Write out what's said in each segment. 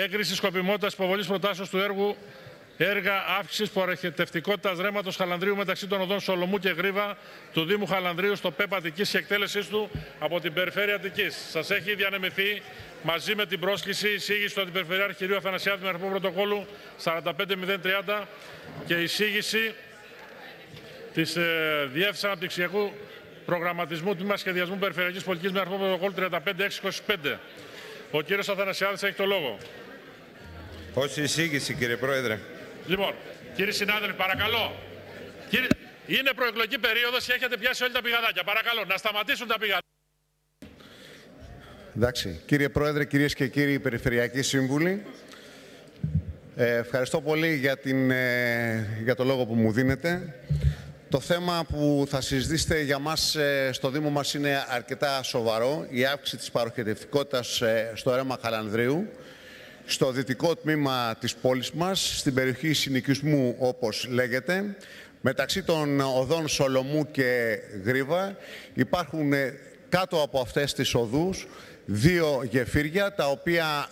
Έγκριση σκοπιμότητας υποβολής προτάσεως του έργου έργα αύξησης προαρχιτευτικότητα ρέματο Χαλανδρίου μεταξύ των οδών Σολομού και Γρήβα του Δήμου Χαλανδρίου στο ΠΕΠ Αττικής και εκτέλεσής του από την Περιφέρεια Αττικής. Σας έχει διανεμηθεί μαζί με την πρόσκληση εισήγηση του Αντιπεριφερειάρχη κ. Αθανασιάδη με αριθμό πρωτοκόλλου 45030 και εισήγηση της ε, Διεύθυνσης Αναπτυξιακού Προγραμματισμού Τμήμα Σχεδιασμού Περιφερειακής Πολιτικής με αριθμό πρωτοκόλλου 35625. Ο κύριος Αθανασιάδης έχει το λόγο. Ως εισήγηση κύριε Πρόεδρε. Λοιπόν, κύριοι συνάδελφοι, παρακαλώ. Κύριε... Είναι προεκλογική περίοδος και έχετε πιάσει όλοι τα πηγαδάκια. Παρακαλώ, να σταματήσουν τα πηγαδάκια. Εντάξει. Κύριε Πρόεδρε, κυρίες και κύριοι Περιφερειακοί Σύμβουλοι, ε, ευχαριστώ πολύ για, την, ε, για το λόγο που μου δίνετε. Το θέμα που θα συζητήσετε για μας ε, στο Δήμο μας είναι αρκετά σοβαρό. Η αύξηση της παροχετευτικότητας ε, στο αίμα Χαλανδρίου, στο δυτικό τμήμα της πόλης μας, στην περιοχή συνοικισμού όπως λέγεται. Μεταξύ των οδών Σολομού και Γρίβα υπάρχουν ε, κάτω από αυτές τις οδούς δύο γεφύρια τα οποία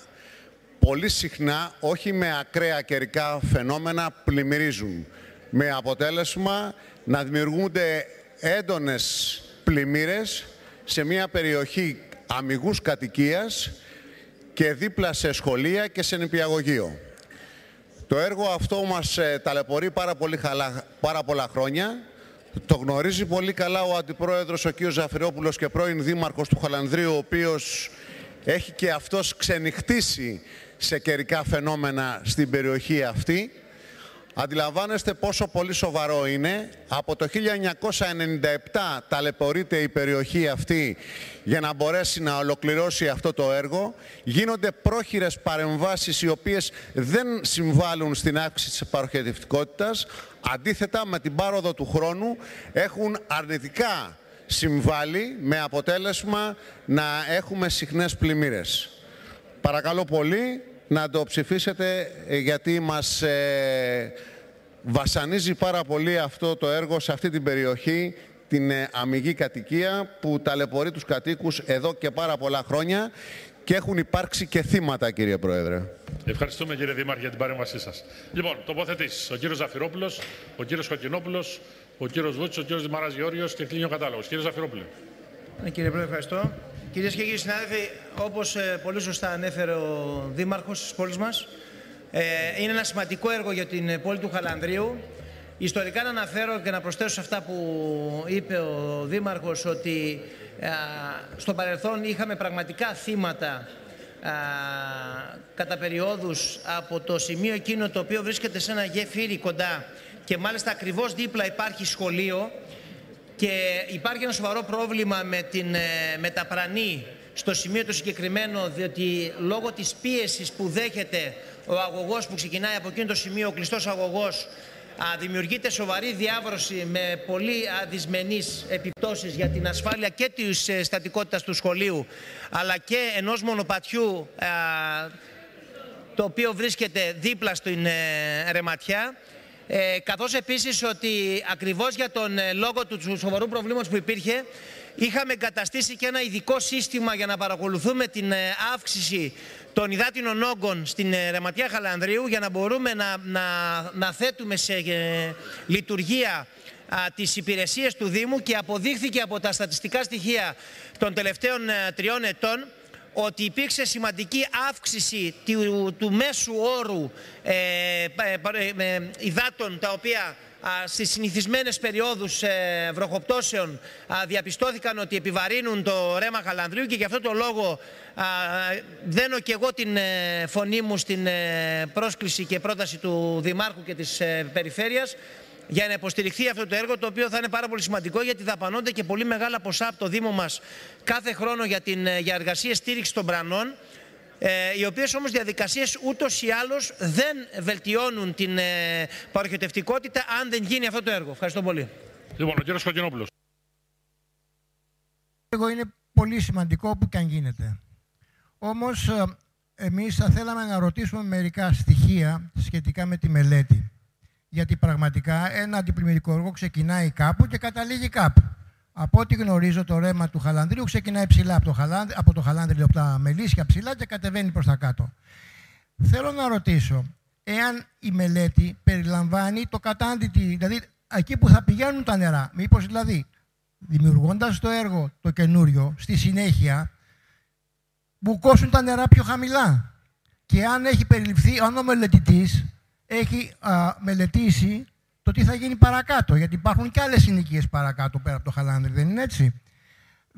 πολύ συχνά, όχι με ακραία καιρικά φαινόμενα, πλημμυρίζουν με αποτέλεσμα να δημιουργούνται έντονες πλημμύρες σε μια περιοχή αμυγούς κατοικίας και δίπλα σε σχολεία και σε νηπιαγωγείο. Το έργο αυτό μας ε, ταλαιπωρεί πάρα, πολύ χαλά, πάρα πολλά χρόνια. Το γνωρίζει πολύ καλά ο Αντιπρόεδρος, ο κ. Ζαφυρόπουλος και πρώην Δήμαρχος του Χαλανδρίου, ο οποίος έχει και αυτός ξενυχτήσει σε καιρικά φαινόμενα στην περιοχή αυτή. Αντιλαμβάνεστε πόσο πολύ σοβαρό είναι. Από το 1997 ταλαιπωρείται η περιοχή αυτή για να μπορέσει να ολοκληρώσει αυτό το έργο. Γίνονται πρόχειρες παρεμβάσεις οι οποίες δεν συμβάλλουν στην αύξηση της παροχετευτικότητας. Αντίθετα με την πάροδο του χρόνου έχουν αρνητικά συμβάλει με αποτέλεσμα να έχουμε συχνές πλημμύρες. Παρακαλώ πολύ να το ψηφίσετε ε, γιατί μας ε, βασανίζει πάρα πολύ αυτό το έργο σε αυτή την περιοχή την ε, αμυγή κατοικία που ταλαιπωρεί τους κατοίκους εδώ και πάρα πολλά χρόνια και έχουν υπάρξει και θύματα, κύριε Πρόεδρε. Ευχαριστούμε, κύριε Δήμαρχε, για την παρέμβασή σας. Λοιπόν, τοποθετήσεις. Ο κύριος Ζαφυρόπουλος, ο κύριος Κοκκινόπουλος, ο κύριος Βούτσος, ο κύριος Δημαρά Γεώργιος και κλείνει ο κατάλογος. Κύριε Ζαφυρόπουλο. κύριε Πρόεδρε, ευχαριστώ. Κυρίες και κύριοι συνάδελφοι, όπως ε, πολύ σωστά ανέφερε ο Δήμαρχος της πόλης μας, ε, είναι ένα σημαντικό έργο για την ε, πόλη του Χαλανδρίου. Ιστορικά να αναφέρω και να προσθέσω σε αυτά που είπε ο Δήμαρχος ότι στο παρελθόν είχαμε πραγματικά θύματα κατά περιόδους από το σημείο εκείνο το οποίο βρίσκεται σε ένα γεφύρι κοντά και μάλιστα ακριβώς δίπλα υπάρχει σχολείο και υπάρχει ένα σοβαρό πρόβλημα με, την, ε, με τα πρανή στο σημείο το συγκεκριμένο, διότι λόγω της πίεσης που δέχεται ο αγωγός που ξεκινάει από εκείνο το σημείο, ο κλειστός αγωγός, δημιουργείται σοβαρή διάβρωση με πολύ δυσμενείς επιπτώσεις για την ασφάλεια και της ε, στατικότητας του σχολείου, αλλά και ενός μονοπατιού το οποίο βρίσκεται δίπλα στην ε, Ρεματιά ε, καθώς επίσης ότι ακριβώς για τον ε, λόγο του σοβαρού προβλήματος που υπήρχε είχαμε εγκαταστήσει και ένα ειδικό σύστημα για να παρακολουθούμε την ε, αύξηση των υδάτινων όγκων στην ε, Ρεματιά Χαλανδρίου για να μπορούμε να, να, να θέτουμε σε λειτουργία α, τις υπηρεσίες του Δήμου και αποδείχθηκε από τα στατιστικά στοιχεία των τελευταίων τριών ετών ότι υπήρξε σημαντική αύξηση του, του μέσου όρου ε, ε, ε, υδάτων τα οποία στις συνηθισμένες περιόδους ε, βροχοπτώσεων διαπιστώθηκαν ότι επιβαρύνουν το ρέμα Χαλανδρίου και γι' αυτό το λόγο δένω και εγώ την φωνή μου στην πρόσκληση και πρόταση του Δημάρχου και της Περιφέρειας για να υποστηριχθεί αυτό το έργο, το οποίο θα είναι πάρα πολύ σημαντικό γιατί δαπανώνται και πολύ μεγάλα ποσά από το Δήμο μας κάθε χρόνο για, την, ε, για εργασίες στήριξης των πρανών, ε, οι οποίες όμως διαδικασίες ούτως ή άλλως δεν βελτιώνουν την ε, παροχετευτικότητα αν δεν γίνει αυτό το έργο. Ευχαριστώ πολύ. Λοιπόν, ο κύριος Κοκκινόπουλος. Εγώ είναι πολύ σημαντικό που και αν γίνεται. Όμως ε, εμείς θα θέλαμε να ρωτήσουμε μερικά στοιχεία σχετικά με τη μελέτη γιατί πραγματικά ένα αντιπλημμυρικό έργο ξεκινάει κάπου και καταλήγει κάπου. Από ό,τι γνωρίζω, το ρέμα του Χαλανδρίου ξεκινάει ψηλά από το, Χαλάνδρι, από το Χαλάνδρι, από τα Μελίσια ψηλά και κατεβαίνει προς τα κάτω. Θέλω να ρωτήσω, εάν η μελέτη περιλαμβάνει το κατάντητη, δηλαδή εκεί που θα πηγαίνουν τα νερά. Μήπως δηλαδή, δημιουργώντας το έργο το καινούριο, στη συνέχεια, μπουκώσουν τα νερά πιο χαμηλά; Και αν έχει περιληφθεί, αν ο μελετητής έχει μελετήσει το τι θα γίνει παρακάτω, γιατί υπάρχουν και άλλες συνοικίες παρακάτω πέρα από το Χαλάνδρι, δεν είναι έτσι;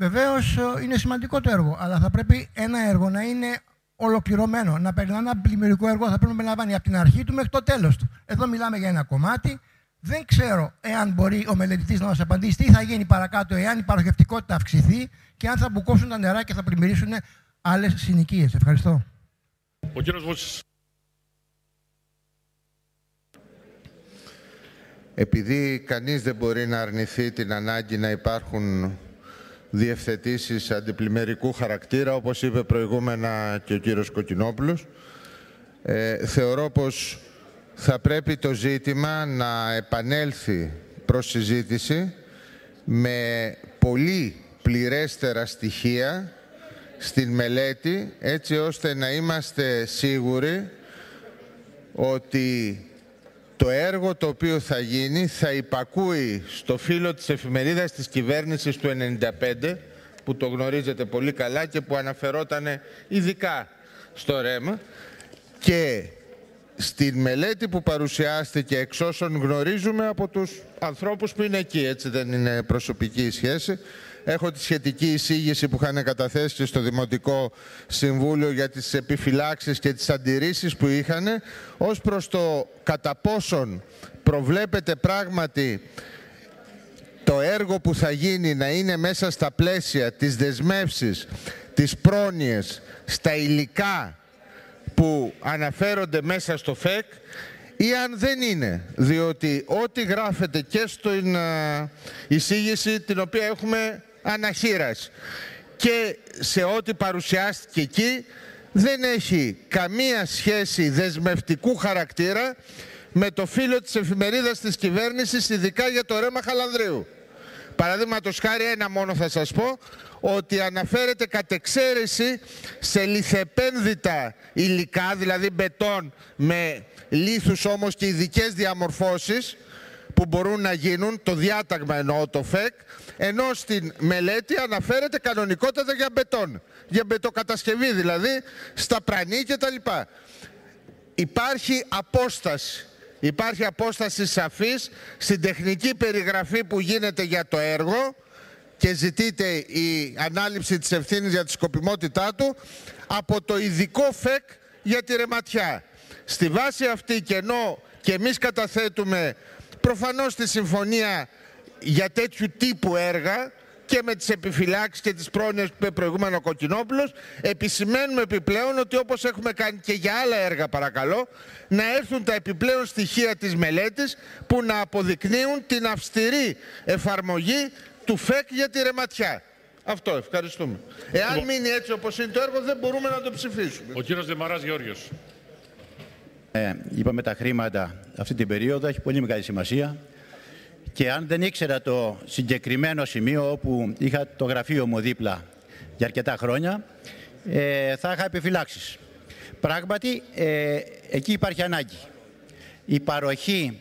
Βεβαίως ε, είναι σημαντικό το έργο, αλλά θα πρέπει ένα έργο να είναι ολοκληρωμένο. Να περιλαμβάνει ένα πλημμυρικό έργο, θα πρέπει να περιλαμβάνει από την αρχή του μέχρι το τέλος του. Εδώ μιλάμε για ένα κομμάτι. Δεν ξέρω εάν μπορεί ο μελετητής να μας απαντήσει τι θα γίνει παρακάτω, εάν η παροχευτικότητα αυξηθεί και αν θα μπουκώσουν τα νερά και θα πλημμυρίσουν άλλες συνοικίες. Ευχαριστώ. Ο κύριος Βούτσης. Επειδή κανείς δεν μπορεί να αρνηθεί την ανάγκη να υπάρχουν διευθετήσεις αντιπλημμυρικού χαρακτήρα, όπως είπε προηγούμενα και ο κύριος Κοκκινόπουλος, ε, θεωρώ πως θα πρέπει το ζήτημα να επανέλθει προς συζήτηση με πολύ πληρέστερα στοιχεία στην μελέτη, έτσι ώστε να είμαστε σίγουροι ότι το έργο το οποίο θα γίνει θα υπακούει στο φύλλο της εφημερίδας της κυβέρνησης του 1995 που το γνωρίζετε πολύ καλά και που αναφερόταν ειδικά στο ρέμα και στην μελέτη που παρουσιάστηκε εξ όσων γνωρίζουμε από τους ανθρώπους που είναι εκεί, έτσι δεν είναι προσωπική η σχέση, Έχω τη σχετική εισήγηση που είχαν καταθέσει στο Δημοτικό Συμβούλιο για τις επιφυλάξεις και τις αντιρρήσεις που είχαν ως προς το κατά πόσον προβλέπεται πράγματι το έργο που θα γίνει να είναι μέσα στα πλαίσια της δεσμεύσης, της πρόνοιες, στα υλικά που αναφέρονται μέσα στο ΦΕΚ ή αν δεν είναι, διότι ό,τι γράφεται και στην εισήγηση την οποία έχουμε αναχείρας και σε ό,τι παρουσιάστηκε εκεί δεν έχει καμία σχέση δεσμευτικού χαρακτήρα με το φύλλο της εφημερίδας της κυβέρνησης, ειδικά για το ρέμα Χαλανδρίου. Παραδείγματος χάρη ένα μόνο θα σας πω, ότι αναφέρεται κατ' εξαίρεση σε λιθεπένδυτα υλικά, δηλαδή μπετόν με λίθους όμως και ειδικές διαμορφώσεις, που μπορούν να γίνουν, το διάταγμα εννοώ το ΦΕΚ, ενώ στην μελέτη αναφέρεται κανονικότατα για μπετόν, για μπετοκατασκευή δηλαδή, στα πρανή κτλ. Υπάρχει απόσταση. Υπάρχει απόσταση σαφής στην τεχνική περιγραφή που γίνεται για το έργο και ζητείται η ανάληψη της ευθύνης για τη σκοπιμότητά του από το ειδικό ΦΕΚ για τη ρεματιά. Στη βάση αυτή και ενώ και εμείς καταθέτουμε προφανώς τη συμφωνία για τέτοιου τύπου έργα και με τις επιφυλάξεις και τις πρόνοιες που είπε προηγούμενο ο Κοκκινόπουλος επισημαίνουμε επιπλέον ότι όπως έχουμε κάνει και για άλλα έργα παρακαλώ να έρθουν τα επιπλέον στοιχεία της μελέτης που να αποδεικνύουν την αυστηρή εφαρμογή του ΦΕΚ για τη ρεματιά. Αυτό, ευχαριστούμε. Εάν λοιπόν- μείνει έτσι όπως είναι το έργο δεν μπορούμε να το ψηφίσουμε. Ο κύριος Δεμαράς Γεώργιος. Ε, είπαμε τα χρήματα αυτή την περίοδο έχει πολύ μεγάλη σημασία και αν δεν ήξερα το συγκεκριμένο σημείο όπου είχα το γραφείο μου δίπλα για αρκετά χρόνια ε, θα είχα επιφυλάξεις. Πράγματι, ε, εκεί υπάρχει ανάγκη. Η παροχή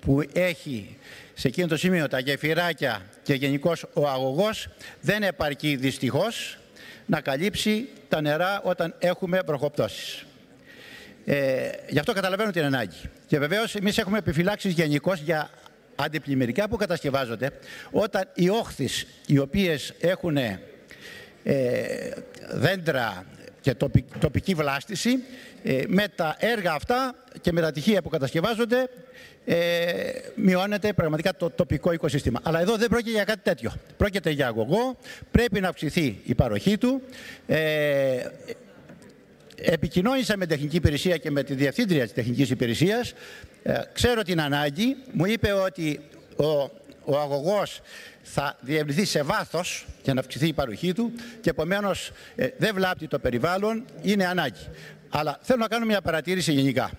που έχει σε εκείνο το σημείο τα γεφυράκια και γενικώς ο αγωγός δεν επαρκεί δυστυχώς να καλύψει τα νερά όταν έχουμε βροχοπτώσεις. Ε, γι' αυτό καταλαβαίνω την ανάγκη. Και βεβαίως εμείς έχουμε επιφυλάξεις γενικώς για αντιπλημμυρικά που κατασκευάζονται όταν οι όχθη οι οποίες έχουν ε, δέντρα και τοπική βλάστηση ε, με τα έργα αυτά και με τα τυχεία που κατασκευάζονται ε, μειώνεται πραγματικά το τοπικό οικοσύστημα. Αλλά εδώ δεν πρόκειται για κάτι τέτοιο. Πρόκειται για αγωγό, πρέπει να αυξηθεί η παροχή του. Ε, επικοινώνησα με τεχνική υπηρεσία και με τη διευθύντρια της τεχνικής υπηρεσίας. Ε, ξέρω την ανάγκη. Μου είπε ότι ο, ο αγωγός θα διευρυνθεί σε βάθος για να αυξηθεί η παροχή του και επομένως ε, δεν βλάπτει το περιβάλλον, είναι ανάγκη. Αλλά θέλω να κάνω μια παρατήρηση γενικά.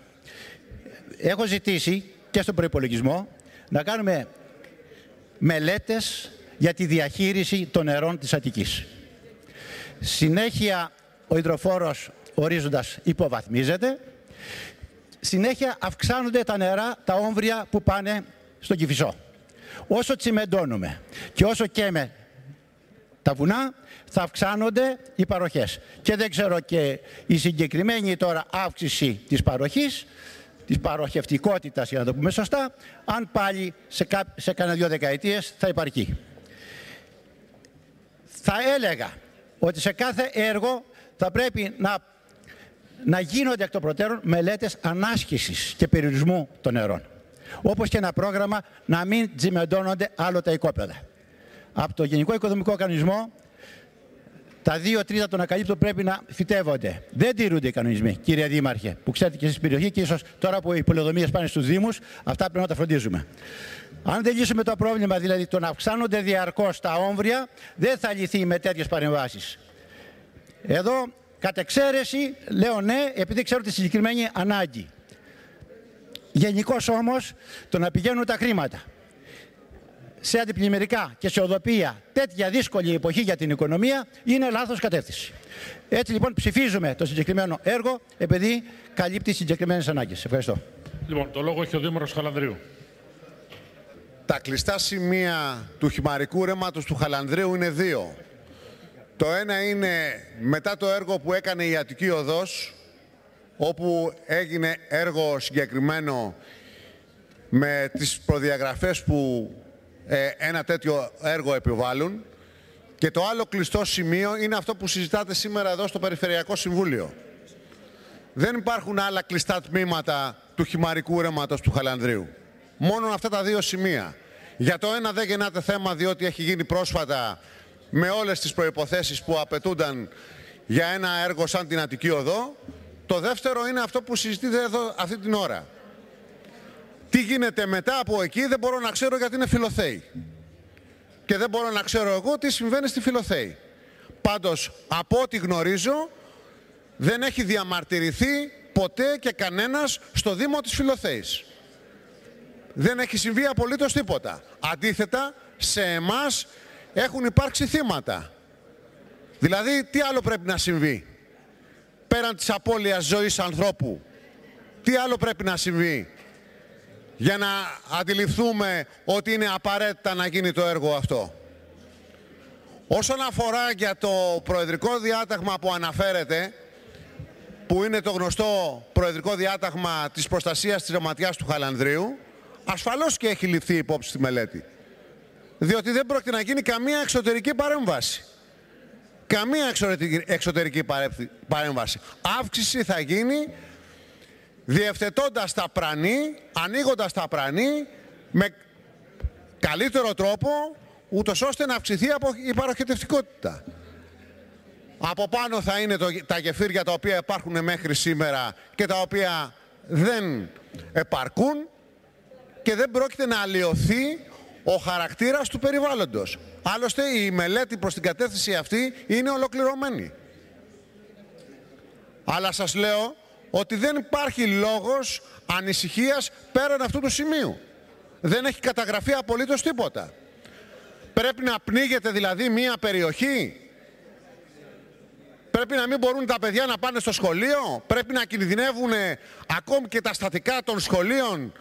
Έχω ζητήσει και στον προϋπολογισμό να κάνουμε μελέτες για τη διαχείριση των νερών της Αττικής. Συνέχεια ο υδροφόρος ορίζοντας υποβαθμίζεται. Συνέχεια αυξάνονται τα νερά, τα όμβρια που πάνε στον Κηφισό. Όσο τσιμεντώνουμε και όσο καίμε τα βουνά, θα αυξάνονται οι παροχές. Και δεν ξέρω και η συγκεκριμένη τώρα αύξηση της παροχής, της παροχευτικότητας, για να το πούμε σωστά, αν πάλι σε, κα, σε κανένα δύο δεκαετίες θα υπάρχει. Θα έλεγα ότι σε κάθε έργο θα πρέπει να, να γίνονται εκ των προτέρων μελέτες ανάσχησης και περιορισμού των νερών. Όπως και ένα πρόγραμμα να μην τζιμεντώνονται άλλο τα οικόπεδα. Από το Γενικό Οικοδομικό Κανονισμό τα δύο τρίτα των ακαλύπτων πρέπει να φυτεύονται. Δεν τηρούνται οι κανονισμοί, κύριε Δήμαρχε, που ξέρετε και εσείς περιοχή και ίσως τώρα που οι πολεοδομίες πάνε στους Δήμους, αυτά πρέπει να τα φροντίζουμε. Αν δεν λύσουμε το πρόβλημα, δηλαδή το να αυξάνονται διαρκώς τα όμβρια, δεν θα λυθεί με τέτοιες παρεμβάσεις. Εδώ, κατ' εξαίρεση, λέω ναι, επειδή ξέρω τη συγκεκριμένη ανάγκη. Γενικώς όμως, το να πηγαίνουν τα χρήματα σε αντιπλημμυρικά και σε οδοπία τέτοια δύσκολη εποχή για την οικονομία είναι λάθος κατεύθυνση. Έτσι λοιπόν ψηφίζουμε το συγκεκριμένο έργο επειδή καλύπτει συγκεκριμένες ανάγκες. Ευχαριστώ. Λοιπόν, το λόγο έχει ο Δήμαρχος Χαλανδρίου. Τα κλειστά σημεία του χυμαρικού ρέματος του Χαλανδρίου είναι δύο. Το ένα είναι μετά το έργο που έκανε η Αττική Οδός, όπου έγινε έργο συγκεκριμένο με τις προδιαγραφές που ε, ένα τέτοιο έργο επιβάλλουν. Και το άλλο κλειστό σημείο είναι αυτό που συζητάτε σήμερα εδώ στο Περιφερειακό Συμβούλιο. Δεν υπάρχουν άλλα κλειστά τμήματα του χυμαρικού ρέματος του Χαλανδρίου. Μόνο αυτά τα δύο σημεία. Για το ένα δεν γεννάται θέμα διότι έχει γίνει πρόσφατα με όλες τις προϋποθέσεις που απαιτούνταν για ένα έργο σαν την Αττική Οδό. Το δεύτερο είναι αυτό που συζητείτε εδώ αυτή την ώρα. Τι γίνεται μετά από εκεί δεν μπορώ να ξέρω γιατί είναι φιλοθέη. Και δεν μπορώ να ξέρω εγώ τι συμβαίνει στη φιλοθέη. Πάντως, από ό,τι γνωρίζω, δεν έχει διαμαρτυρηθεί ποτέ και κανένας στο Δήμο της Φιλοθέης. Δεν έχει συμβεί απολύτως τίποτα. Αντίθετα, σε εμάς έχουν υπάρξει θύματα. Δηλαδή, τι άλλο πρέπει να συμβεί. Πέραν της απώλειας ζωής ανθρώπου; Τι άλλο πρέπει να συμβεί για να αντιληφθούμε ότι είναι απαραίτητα να γίνει το έργο αυτό; Όσον αφορά για το προεδρικό διάταγμα που αναφέρεται, που είναι το γνωστό προεδρικό διάταγμα της προστασίας της ρεματιάς του Χαλανδρίου, ασφαλώς και έχει ληφθεί υπόψη στη μελέτη. Διότι δεν πρόκειται να γίνει καμία εξωτερική παρέμβαση. Καμία εξωτερική παρέμβαση. Αύξηση θα γίνει διευθετώντας τα πρανή, ανοίγοντας τα πρανή με καλύτερο τρόπο, ούτως ώστε να αυξηθεί η παροχετευτικότητα. Από πάνω θα είναι το, τα γεφύρια τα οποία υπάρχουν μέχρι σήμερα και τα οποία δεν επαρκούν και δεν πρόκειται να αλλοιωθεί ο χαρακτήρας του περιβάλλοντος. Άλλωστε η μελέτη προς την κατεύθυνση αυτή είναι ολοκληρωμένη. Αλλά σας λέω ότι δεν υπάρχει λόγος ανησυχίας πέραν αυτού του σημείου. Δεν έχει καταγραφεί απολύτως τίποτα. Πρέπει να πνίγεται δηλαδή μία περιοχή. Πρέπει να μην μπορούν τα παιδιά να πάνε στο σχολείο. Πρέπει να κινδυνεύουν ακόμη και τα στατικά των σχολείων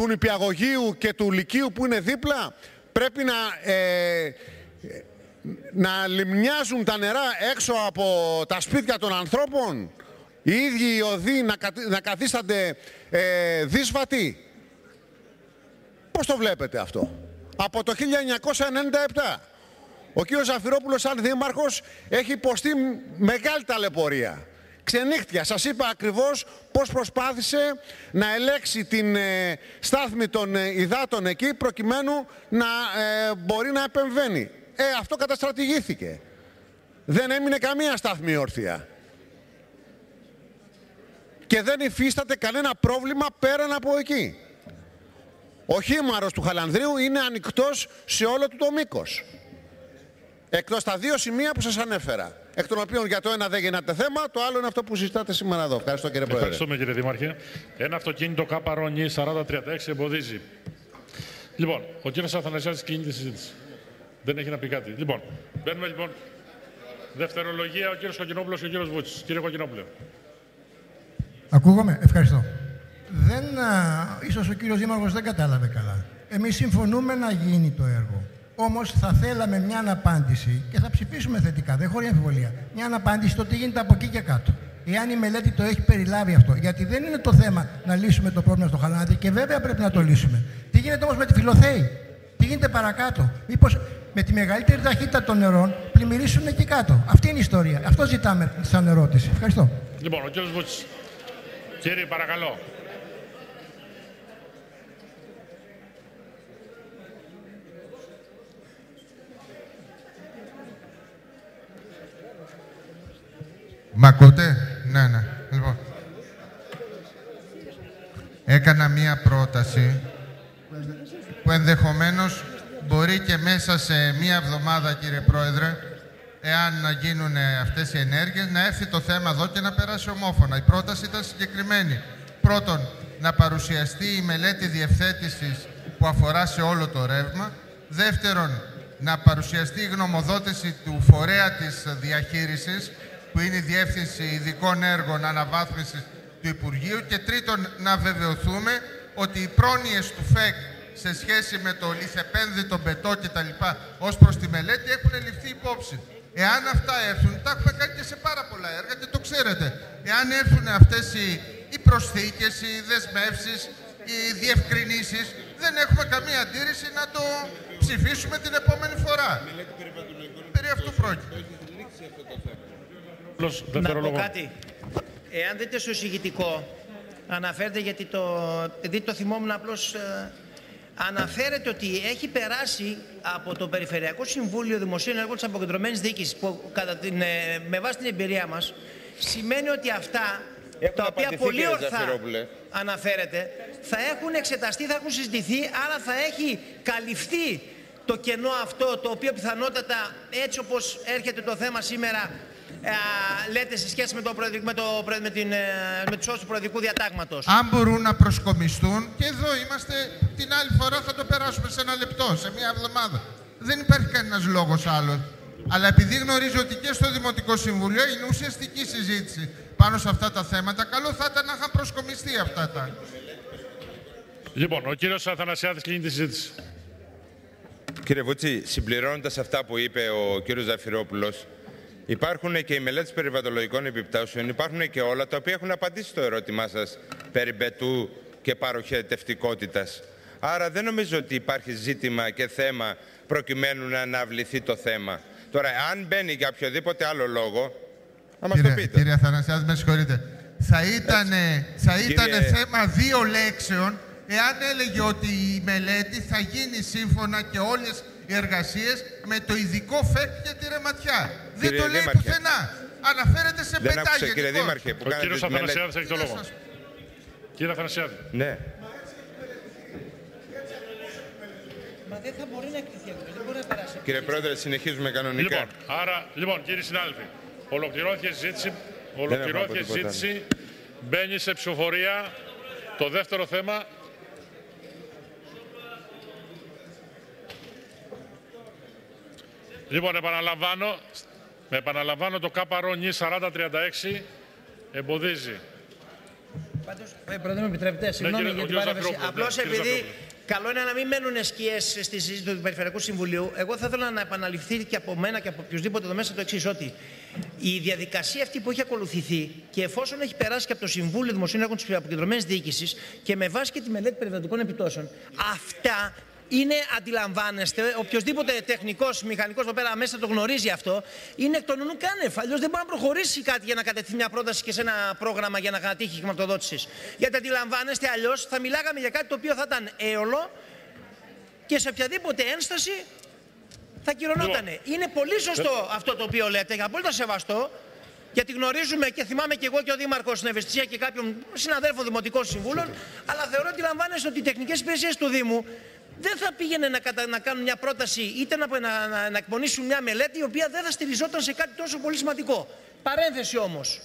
του νηπιαγωγείου και του λυκείου που είναι δίπλα. Πρέπει να, ε, να λιμνιάζουν τα νερά έξω από τα σπίτια των ανθρώπων οι ίδιοι οι οδοί να, να καθίστανται ε, δύσβατοι. Πώς το βλέπετε αυτό; Από το 1997 ο κύριος Ζαφυρόπουλος σαν δήμαρχος έχει υποστεί μεγάλη ταλαιπωρία. Ξενύχτια. Σας είπα ακριβώς πώς προσπάθησε να ελέξει την ε, στάθμη των ε, υδάτων εκεί προκειμένου να ε, μπορεί να επεμβαίνει. Ε, αυτό καταστρατηγήθηκε. Δεν έμεινε καμία στάθμη όρθια και δεν υφίσταται κανένα πρόβλημα πέραν από εκεί. Ο χήμαρος του Χαλανδρίου είναι ανοιχτός σε όλο του το μήκος. Εκτός τα δύο σημεία που σας ανέφερα. Εκ των οποίων για το ένα δεν γίνεται θέμα, το άλλο είναι αυτό που συζητάτε σήμερα εδώ. Ευχαριστώ κύριε Πρόεδρε. Ευχαριστούμε κύριε Δήμαρχε. Ένα αυτοκίνητο καπαρόνι 4036 εμποδίζει. Λοιπόν, ο κύριος Αθανασιάδης κινεί τη συζήτηση. Δεν έχει να πει κάτι. Λοιπόν, μπαίνουμε λοιπόν Δευτερολογία ο κύριος Κοκκινόπουλος και ο κύριος Βούτσης. Κύριε Κοκκινόπουλο. Ακούγομαι. Ευχαριστώ. Δεν, α, ίσως ο κύριος Δήμαρχος δεν κατάλαβε καλά. Εμείς συμφωνούμε να γίνει το έργο. Όμως θα θέλαμε μια αναπάντηση και θα ψηφίσουμε θετικά, δεν χωρεί αμφιβολία. Μια αναπάντηση το τι γίνεται από εκεί και κάτω. Εάν η μελέτη το έχει περιλάβει αυτό. Γιατί δεν είναι το θέμα να λύσουμε το πρόβλημα στο χαλάντι και βέβαια πρέπει να το λύσουμε. Τι γίνεται όμως με τη φιλοθέη; Τι γίνεται παρακάτω; Μήπως με τη μεγαλύτερη ταχύτητα των νερών πλημμυρίσουν εκεί κάτω; Αυτή είναι η ιστορία. Αυτό ζητάμε σαν ερώτηση. Ευχαριστώ. Λοιπόν, ο κύριος Βούτσης. Κύριε, παρακαλώ. Μ' ακούτε; Ναι, ναι. Λοιπόν. Έκανα μία πρόταση που ενδεχομένως μπορεί και μέσα σε μία εβδομάδα, κύριε Πρόεδρε, εάν να γίνουν αυτές οι ενέργειες, να έρθει το θέμα εδώ και να περάσει ομόφωνα. Η πρόταση ήταν συγκεκριμένη. Πρώτον, να παρουσιαστεί η μελέτη διευθέτησης που αφορά σε όλο το ρεύμα. Δεύτερον, να παρουσιαστεί η γνωμοδότηση του φορέα της διαχείρισης που είναι η Διεύθυνση Ειδικών Έργων Αναβάθμισης του Υπουργείου και τρίτον να βεβαιωθούμε ότι οι πρόνοιες του ΦΕΚ σε σχέση με το λιθεπένδυτο μπετό κτλ. ως προς τη μελέτη έχουν ληφθεί υπόψη. Εάν αυτά έρθουν, τα έχουμε κάνει και σε πάρα πολλά έργα και το ξέρετε. Εάν έρθουν αυτές οι, οι προσθήκες, οι δεσμεύσεις, οι διευκρινήσεις, δεν έχουμε καμία αντίρρηση να το ψηφίσουμε την επόμενη φορά. Περί αυτού πρόκειται. Να πω κάτι. Εάν δείτε στο εισηγητικό, αναφέρεται γιατί το, επειδή το θυμόμουν απλώς, ε, αναφέρεται ότι έχει περάσει από το Περιφερειακό Συμβούλιο Δημοσίων Έργων της Αποκεντρωμένης Διοίκησης, που κατά την, ε, με βάση την εμπειρία μας, σημαίνει ότι αυτά τα οποία πολύ ορθά αναφέρεται, θα έχουν εξεταστεί, θα έχουν συζητηθεί, άρα θα έχει καλυφθεί το κενό αυτό, το οποίο πιθανότατα έτσι όπως έρχεται το θέμα σήμερα ε, λέτε σε σχέση με, το, με, το, με, την, ε, με τους όρους του προεδρικού διατάγματος. Αν μπορούν να προσκομιστούν, και εδώ είμαστε, την άλλη φορά θα το περάσουμε σε ένα λεπτό, σε μία εβδομάδα. Δεν υπάρχει κανένας λόγος άλλος. Αλλά επειδή γνωρίζω ότι και στο Δημοτικό Συμβουλίο είναι ουσιαστική συζήτηση πάνω σε αυτά τα θέματα, καλό θα ήταν να είχαν προσκομιστεί αυτά τα. Λοιπόν, ο κύριος Αθανασιάδης κλείνει τη συζήτηση. Κύριε Βούτση, συμπληρώνοντας αυτά που είπε ο κύριος Ζαφυρόπουλος, Υπάρχουν και οι μελέτες περιβαλλοντολογικών επιπτώσεων, υπάρχουν και όλα τα οποία έχουν απαντήσει στο ερώτημά σας περί μπετού και παροχετευτικότητας. Άρα δεν νομίζω ότι υπάρχει ζήτημα και θέμα προκειμένου να αναβληθεί το θέμα. Τώρα, αν μπαίνει για οποιοδήποτε άλλο λόγο, να μας κύριε, το πείτε. Κύριε Αθανασιάδη, με συγχωρείτε. Θα ήταν, θα ήτανε θέμα δύο λέξεων εάν έλεγε ότι η μελέτη θα γίνει σύμφωνα και όλες οι εργασίες με το ειδικό ΦΕΚ για τη ρεματιά. Δεν το λέει πουθενά. Αναφέρεται σε Δεν πεντά άκουσα, κύριε Δήμαρχε, που Ο κάνετε κύριος τη μελέτη. Αθανασιάδης έχει το λόγο. Κύριε Αθανασιάδη. Ναι. Μα δεν θα μπορεί να εκριθεί αυτό, δεν μπορεί να περάσει. Κύριε Πρόεδρε, συνεχίζουμε κανονικά. Λοιπόν, άρα, λοιπόν, κύριοι συνάδελφοι, ολοκληρώθηκε η συζήτηση. Ολοκληρώθηκε η έχω τίποτα συζήτηση. Μπαίνει σε ψηφοφορία το δεύτερο θέμα. Λοιπόν, επαναλαμβάνω, επαναλαμβάνω το ΚΑΠΑΡΟΝΙ 4036 εμποδίζει. Πάντως, ε, Πρόεδρε, μου επιτρέπετε, συγγνώμη κύριε- για ο την κύριος παρέμβαση. Ζαφυρόπουλος, Απλώς ναι, κύριε επειδή Ζαφυρόπουλος. καλό είναι να μην μένουν σκιές στη συζήτηση του Περιφερειακού Συμβουλίου, εγώ θα ήθελα να επαναληφθεί και από μένα και από οποιοδήποτε εδώ μέσα το εξής, ότι η διαδικασία αυτή που έχει ακολουθηθεί και εφόσον έχει περάσει και από το Συμβούλιο Δημοσίων Έργων της Αποκεντρωμένης Διοίκησης και με βάση και τη μελέτη περιβαλλοντικών επιπτώσεων, αυτά είναι, αντιλαμβάνεστε, οποιοδήποτε τεχνικός, μηχανικός εδώ πέρα μέσα το γνωρίζει αυτό, είναι εκ των νου κάνευ. Αλλιώς δεν μπορεί να προχωρήσει κάτι για να κατευθεί μια πρόταση και σε ένα πρόγραμμα για να κατατύχει χρηματοδότησης. Γιατί αντιλαμβάνεστε, αλλιώς θα μιλάγαμε για κάτι το οποίο θα ήταν έολο και σε οποιαδήποτε ένσταση θα κυρωνότανε. Είναι πολύ σωστό αυτό το οποίο λέτε, και απόλυτα σεβαστό, γιατί γνωρίζουμε και θυμάμαι και εγώ και ο Δήμαρχος στην ευαισθησία και κάποιων συναδέλφων δημοτικών συμβούλων, αλλά θεωρώ ότι λαμβάνεστε ότι οι τεχνικές υπηρεσίες του Δήμου δεν θα πήγαινε να, κατα... να κάνουν μια πρόταση είτε να, να, να, να εκπονήσουν μια μελέτη η οποία δεν θα στηριζόταν σε κάτι τόσο πολύ σημαντικό. Παρένθεση όμως.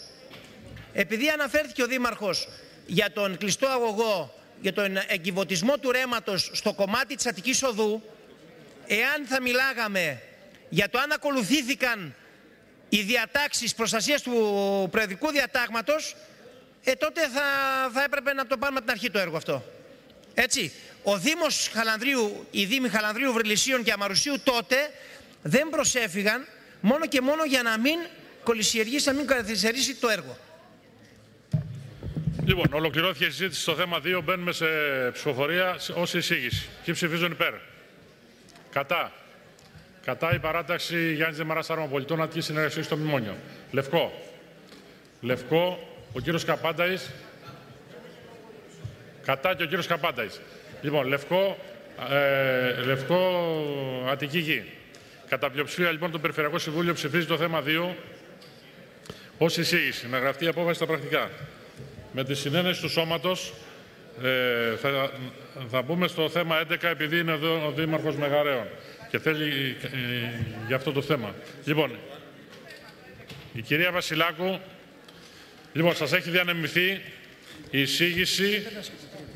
Επειδή αναφέρθηκε ο Δήμαρχος για τον κλειστό αγωγό, για τον εγκυβωτισμό του ρέματος στο κομμάτι της Αττικής Οδού, εάν θα μιλάγαμε για το αν ακολουθήθηκαν οι διατάξεις προστασίας του προεδρικού διατάγματος, ε, τότε θα, θα έπρεπε να το πάρουμε από την αρχή το έργο αυτό. Έτσι, ο Δήμος Χαλανδρίου, οι Δήμοι Χαλανδρίου, Βρυλισίων και Αμαρουσίου τότε δεν προσέφυγαν μόνο και μόνο για να μην κολυσιεργήσει, να μην καθυστερήσει το έργο. Λοιπόν, ολοκληρώθηκε η συζήτηση στο θέμα 2. Μπαίνουμε σε ψηφοφορία ως εισήγηση. Ποιοι ψηφίζουν υπέρ; Κατά. Κατά η παράταξη Γιάννης Δεμαράς Πολιτών Αττική Συνεργασίας στο Μνημόνιο. Λευκό. Λευκό. Ο κύριος Καπάνταης. Κατά και ο κύριος Καπάνταης. Λοιπόν, λευκό, ε, λευκό Αττική Γη. Κατά πλειοψηφία λοιπόν το Περιφερειακό Συμβούλιο ψηφίζει το θέμα 2 ως εισήγηση. Να γραφτεί η απόφαση στα πρακτικά. Με τη συνένεση του σώματος ε, θα, θα μπούμε στο θέμα 11 επειδή είναι εδώ ο Δήμαρχος Μεγαρέων και θέλει ε, για αυτό το θέμα. Λοιπόν, η κυρία Βασιλάκου, λοιπόν, σας έχει διανεμηθεί η εισήγηση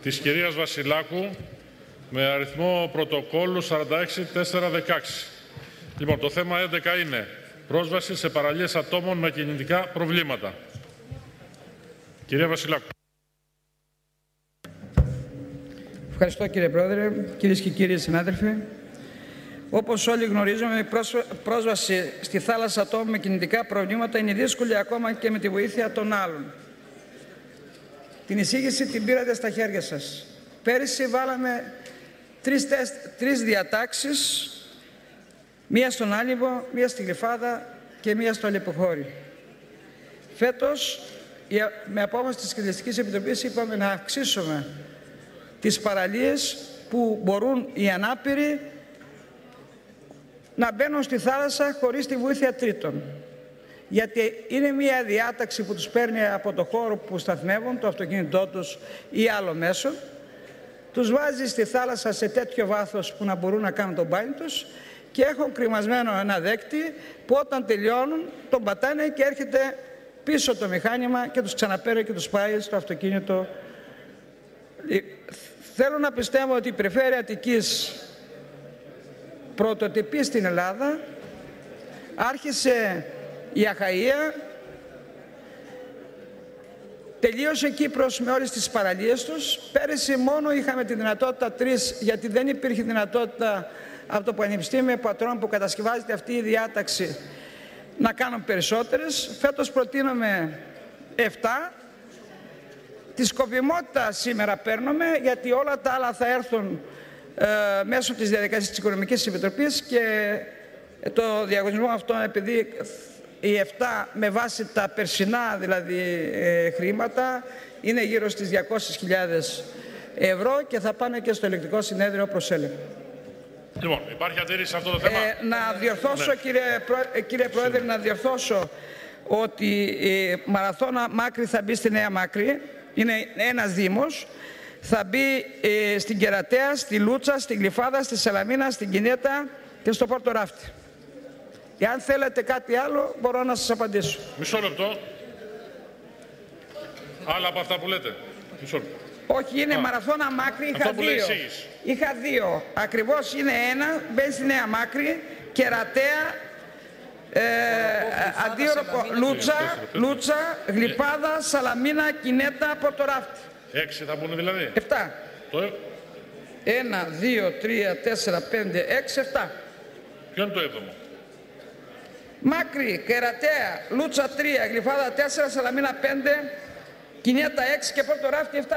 της κυρίας Βασιλάκου με αριθμό πρωτοκόλλου 46416. Λοιπόν, το θέμα 11 είναι πρόσβαση σε παραλίες ατόμων με κινητικά προβλήματα. Κυρία Βασιλάκου. Ευχαριστώ κύριε Πρόεδρε, κυρίες και κύριοι συνάδελφοι. Όπως όλοι γνωρίζουμε, η πρόσβαση στη θάλασσα ατόμων με κινητικά προβλήματα είναι δύσκολη ακόμα και με τη βοήθεια των άλλων. Την εισήγηση την πήρατε στα χέρια σας. Πέρυσι βάλαμε τρεις, τρεις διατάξεις, μία στον Άλυβο, μία στη Γλυφάδα και μία στο Αλεποχώρι. Φέτος με απόφαση της Κοινωνιστικής Επιτροπής είπαμε να αυξήσουμε τις παραλίες που μπορούν οι ανάπηροι να μπαίνουν στη θάλασσα χωρίς τη βοήθεια τρίτων. Γιατί είναι μια διάταξη που τους παίρνει από το χώρο που σταθμεύουν, το αυτοκίνητό τους ή άλλο μέσο, τους βάζει στη θάλασσα σε τέτοιο βάθος που να μπορούν να κάνουν τον μπάνι τους και έχουν κρυμασμένο ένα δέκτη που όταν τελειώνουν τον πατάνε και έρχεται πίσω το μηχάνημα και τους ξαναπέρει και τους πάει στο αυτοκίνητο. Ε, θέλω να πιστεύω ότι η Περιφέρεια Αττικής πρωτοτυπεί στην Ελλάδα, άρχισε η Αχαΐα, τελείωσε Κύπρος με όλες τις παραλίες τους. Πέρυσι μόνο είχαμε τη δυνατότητα τρεις, γιατί δεν υπήρχε δυνατότητα από το Πανεπιστήμιο Πατρών που κατασκευάζεται αυτή η διάταξη να κάνουν περισσότερες. Φέτος προτείνουμε 7. Τη σκοπιμότητα σήμερα παίρνουμε, γιατί όλα τα άλλα θα έρθουν ε, μέσω της διαδικασίας της Οικονομικής Επιτροπής και το διαγωνισμό αυτό επειδή οι 7 με βάση τα περσινά δηλαδή ε, χρήματα είναι γύρω στις 200.000 ευρώ και θα πάνε και στο ελεκτικό συνέδριο προς έλεγχο. Λοιπόν, υπάρχει αντίρρηση σε αυτό το θέμα; Ε, να διορθώσω, ναι. κύριε, ε, κύριε Πρόεδρε, να διορθώσω ότι η Μαραθώνα Μάκρη θα μπει στη Νέα Μάκρη. Είναι ένας δήμος. Θα μπει ε, στην Κερατέα, στη Λούτσα, στην Γλυφάδα, στη Σαλαμίνα, στην Κινέτα και στο Πόρτο Ράφτη. Εάν θέλετε κάτι άλλο, μπορώ να σας απαντήσω. Μισό λεπτό. Άλλα από αυτά που λέτε. Μισό λεπτό. Όχι, είναι μαραθώνα μάκρη, είχα δύο. Είχα δύο. Ακριβώς είναι ένα, μπαίνει στη Νέα Μάκρη, κερατέα, ε, αντίορροπο, Λούτσα, Λούτσα, Γλυπάδα, Σαλαμίνα, Κινέτα, Πορτοράφτη. Έξι θα μπουν δηλαδή. Εφτά. Το... Ένα, δύο, τρία, τέσσερα, πέντε, έξι, εφτά. Ποιο είναι το έβδομο; Μάκρη, Κερατέα, Λούτσα 3, Γλυφάδα 4, Σαλαμίνα 5, Κινέτα 6 και Πορτοράφτη 7.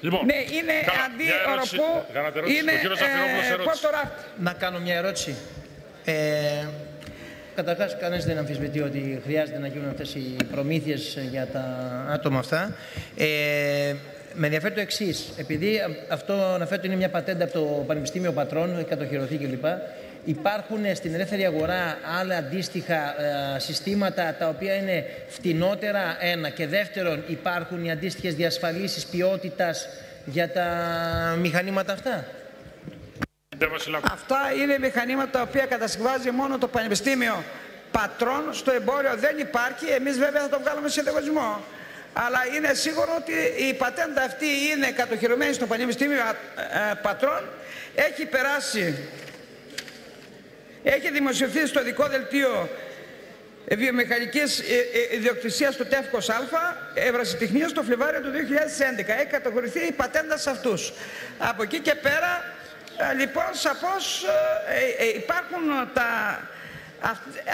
Λοιπόν, ναι, είναι αντί οροπού, είναι ε, πόρτο ράφτη. Να κάνω μια ερώτηση. Ε, Καταρχάς, κανένας δεν αμφισβητεί ότι χρειάζεται να γίνουν αυτές οι προμήθειες για τα άτομα αυτά. Ε, με ενδιαφέρει το εξής. Επειδή αυτό αναφέρεται είναι μια πατέντα από το Πανεπιστήμιο Πατρών, έχει κατοχυρωθεί κλπ. Υπάρχουν στην ελεύθερη αγορά άλλα αντίστοιχα ε, συστήματα τα οποία είναι φτηνότερα ένα και δεύτερον υπάρχουν οι αντίστοιχες διασφαλίσεις ποιότητας για τα μηχανήματα αυτά; Αυτά είναι μηχανήματα τα οποία κατασκευάζει μόνο το Πανεπιστήμιο Πατρών. Στο εμπόριο δεν υπάρχει. Εμείς βέβαια θα το βγάλουμε σε διαγωνισμό. Αλλά είναι σίγουρο ότι η πατέντα αυτή είναι κατοχυρωμένη στο Πανεπιστήμιο ε, Πατρών. Έχει περάσει έχει δημοσιευθεί στο δικό δελτίο βιομηχανικής ιδιοκτησίας του ΤΕΦΚΟΣ Α, Ευρασιτεχνίας, το Φλεβάριο του 2011. Έχει κατηγορηθεί η πατέντας σε αυτούς. Από εκεί και πέρα, λοιπόν, σαφώς υπάρχουν τα,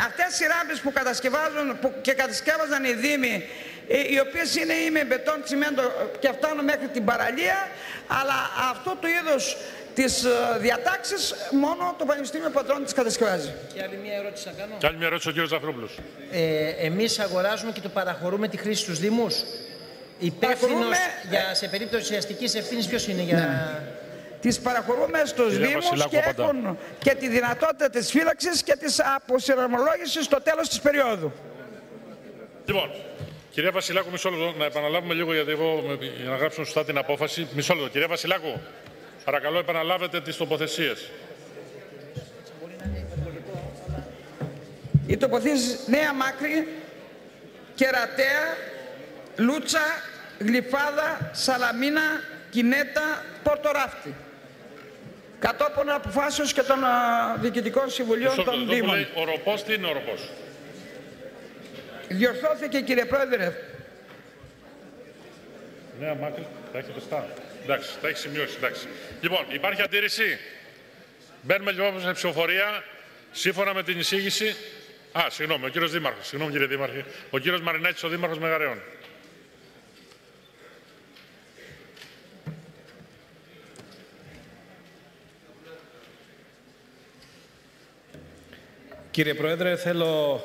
αυτές οι ράμπες που κατασκευάζουν που και κατασκεύαζαν οι Δήμοι οι οποίες είναι ή με μπετόν τσιμέντο και φτάνουν μέχρι την παραλία αλλά αυτό το είδος τις διατάξεις μόνο το Πανεπιστήμιο Πατρών τις κατασκευάζει. Και άλλη μια ερώτηση να κάνω. Και άλλη μια ερώτηση ο κύριος Ζαφρόπουλος. Ε, εμείς αγοράζουμε και το παραχωρούμε τη χρήση στους Δήμους. Υπεύθυνος για, σε περίπτωση αστικής ευθύνης ποιος είναι για... Ναι. Τις παραχωρούμε στους Δήμους και έχουν και τη δυνατότητα της φύλαξης και της αποσυρωμολόγησης στο τέλος της περίοδου. Λοιπόν, κυρία Βασιλάκου, μισό λεπτό, να επαναλάβουμε λίγο γιατί εγώ για να γράψουμε σωστά την απόφαση. Μισό λεπτό. Κυρία Βασιλάκου, παρακαλώ επαναλάβετε τις τοποθεσίες. Η τοποθέτηση Νέα Μάκρη, Κερατέα, Λούτσα, Γλυφάδα, Σαλαμίνα, Κινέτα, Πορτοράφτη κατόπιν αποφάσεως και των διοικητικών συμβουλίων των Δήμων. Λέει, ο ροπός, τι είναι ο ροπός; Διορθώθηκε κύριε Πρόεδρε. Ναι, Μάκρη, τα έχετε στα. Εντάξει, τα έχεις σημειώσει, εντάξει. Λοιπόν, υπάρχει αντίρρηση. Μπαίνουμε λοιπόν σε ψηφοφορία σύμφωνα με την εισήγηση. Α, συγγνώμη, ο κύριος Δήμαρχος. Συγγνώμη κύριε Δήμαρχε. Ο κύριος Μαρινάκης, ο Δήμαρχος Μεγαρέων. Κύριε Πρόεδρε, θέλω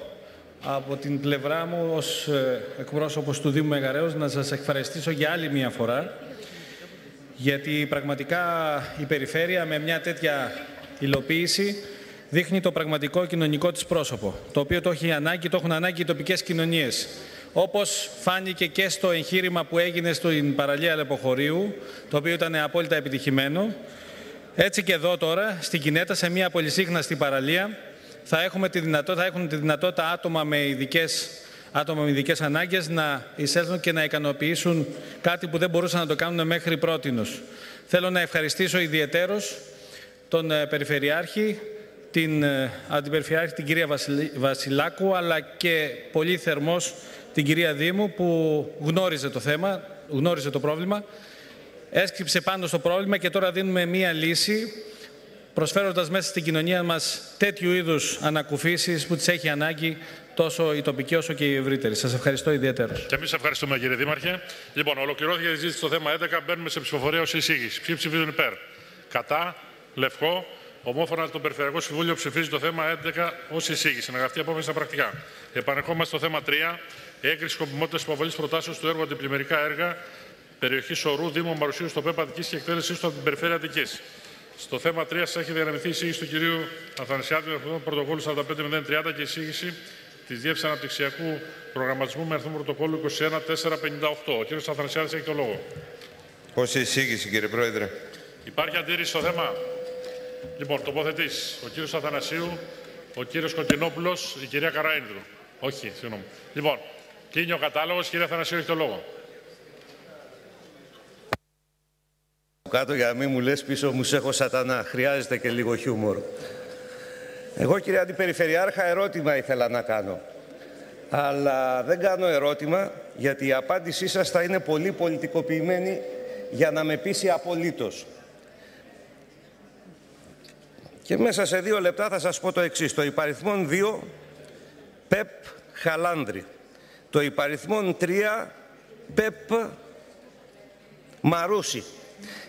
από την πλευρά μου ως ε, εκπρόσωπος του Δήμου Μεγαρέως να σας ευχαριστήσω για άλλη μία φορά γιατί πραγματικά η περιφέρεια με μια τέτοια υλοποίηση δείχνει το πραγματικό κοινωνικό της πρόσωπο, το οποίο το έχει ανάγκη, το έχουν ανάγκη οι τοπικές κοινωνίες. Όπως φάνηκε και στο εγχείρημα που έγινε στην παραλία Λεποχωρίου, το οποίο ήταν απόλυτα επιτυχημένο, έτσι και εδώ τώρα, στην Κινέτα, σε μια πολυσύχναστη παραλία, θα, έχουμε τη δυνατότητα, θα έχουν τη δυνατότητα άτομα με ειδικές άτομα με ειδικές ανάγκες να εισέλθουν και να ικανοποιήσουν κάτι που δεν μπορούσαν να το κάνουν μέχρι πρότινος. Θέλω να ευχαριστήσω ιδιαίτερω τον ε, Περιφερειάρχη, την ε, Αντιπεριφερειάρχη, την κυρία Βασιλάκου, αλλά και πολύ θερμός την κυρία Δήμου που γνώριζε το θέμα, γνώριζε το πρόβλημα, έσκυψε πάνω στο πρόβλημα και τώρα δίνουμε μία λύση προσφέροντας μέσα στην κοινωνία μας τέτοιου είδους ανακουφίσεις που τις έχει ανάγκη τόσο η τοπική όσο και η ευρύτερη. Σας ευχαριστώ ιδιαίτερα. Και εμείς ευχαριστούμε κύριε Δήμαρχε. Λοιπόν, ολοκληρώθηκε η συζήτηση στο θέμα 11. Μπαίνουμε σε ψηφοφορία ως εισήγηση. Ποιοι ψηφίζουν υπέρ; Κατά, λευκό, ομόφωνα το Περιφερειακό Συμβούλιο ψηφίζει το θέμα 11 ως εισήγηση. Να γραφτεί απόφαση στα πρακτικά. Επανερχόμαστε στο θέμα 3. Έγκριση σκοπιμότητας υποβολής προτάσεω του έργου Αντιπλημμυρικά έργα περιοχής Ορού, Δήμο Μαρουσίου στο ΠΕΠ Αττικής και εκτέλεσής του από την Περιφέρεια Αττικής. Στο θέμα 3 σας έχει διανεμηθεί η εισήγηση του κυρίου Αθανασιάδη με αριθμό πρωτοκόλλου 45030 και η εισήγηση τη Διεύθυνση Αναπτυξιακού Προγραμματισμού με αριθμό πρωτοκόλλου 21458. Ο κύριος Αθανασιάδης έχει το λόγο. Ω εισήγηση, κύριε Πρόεδρε. Υπάρχει αντίρρηση στο θέμα; Λοιπόν, τοποθετής. Ο κύριος Αθανασίου, ο κύριος Κοντινόπουλο, η κυρία Καραίνδρου. Όχι, συγγνώμη. Λοιπόν, κλείνει ο κατάλογος. Κύριε Αθανασίου, έχει το λόγο. κάτω για να μην μου λες πίσω μου έχω σατανά. Χρειάζεται και λίγο χιούμορ. Εγώ κύριε Αντιπεριφερειάρχα ερώτημα ήθελα να κάνω. Αλλά δεν κάνω ερώτημα γιατί η απάντησή σας θα είναι πολύ πολιτικοποιημένη για να με πείσει απολύτως. Και μέσα σε δύο λεπτά θα σας πω το εξής. Το υπαριθμόν 2, ΠΕΠ Χαλάνδρη. Το υπαριθμόν 3, ΠΕΠ Μαρούσι.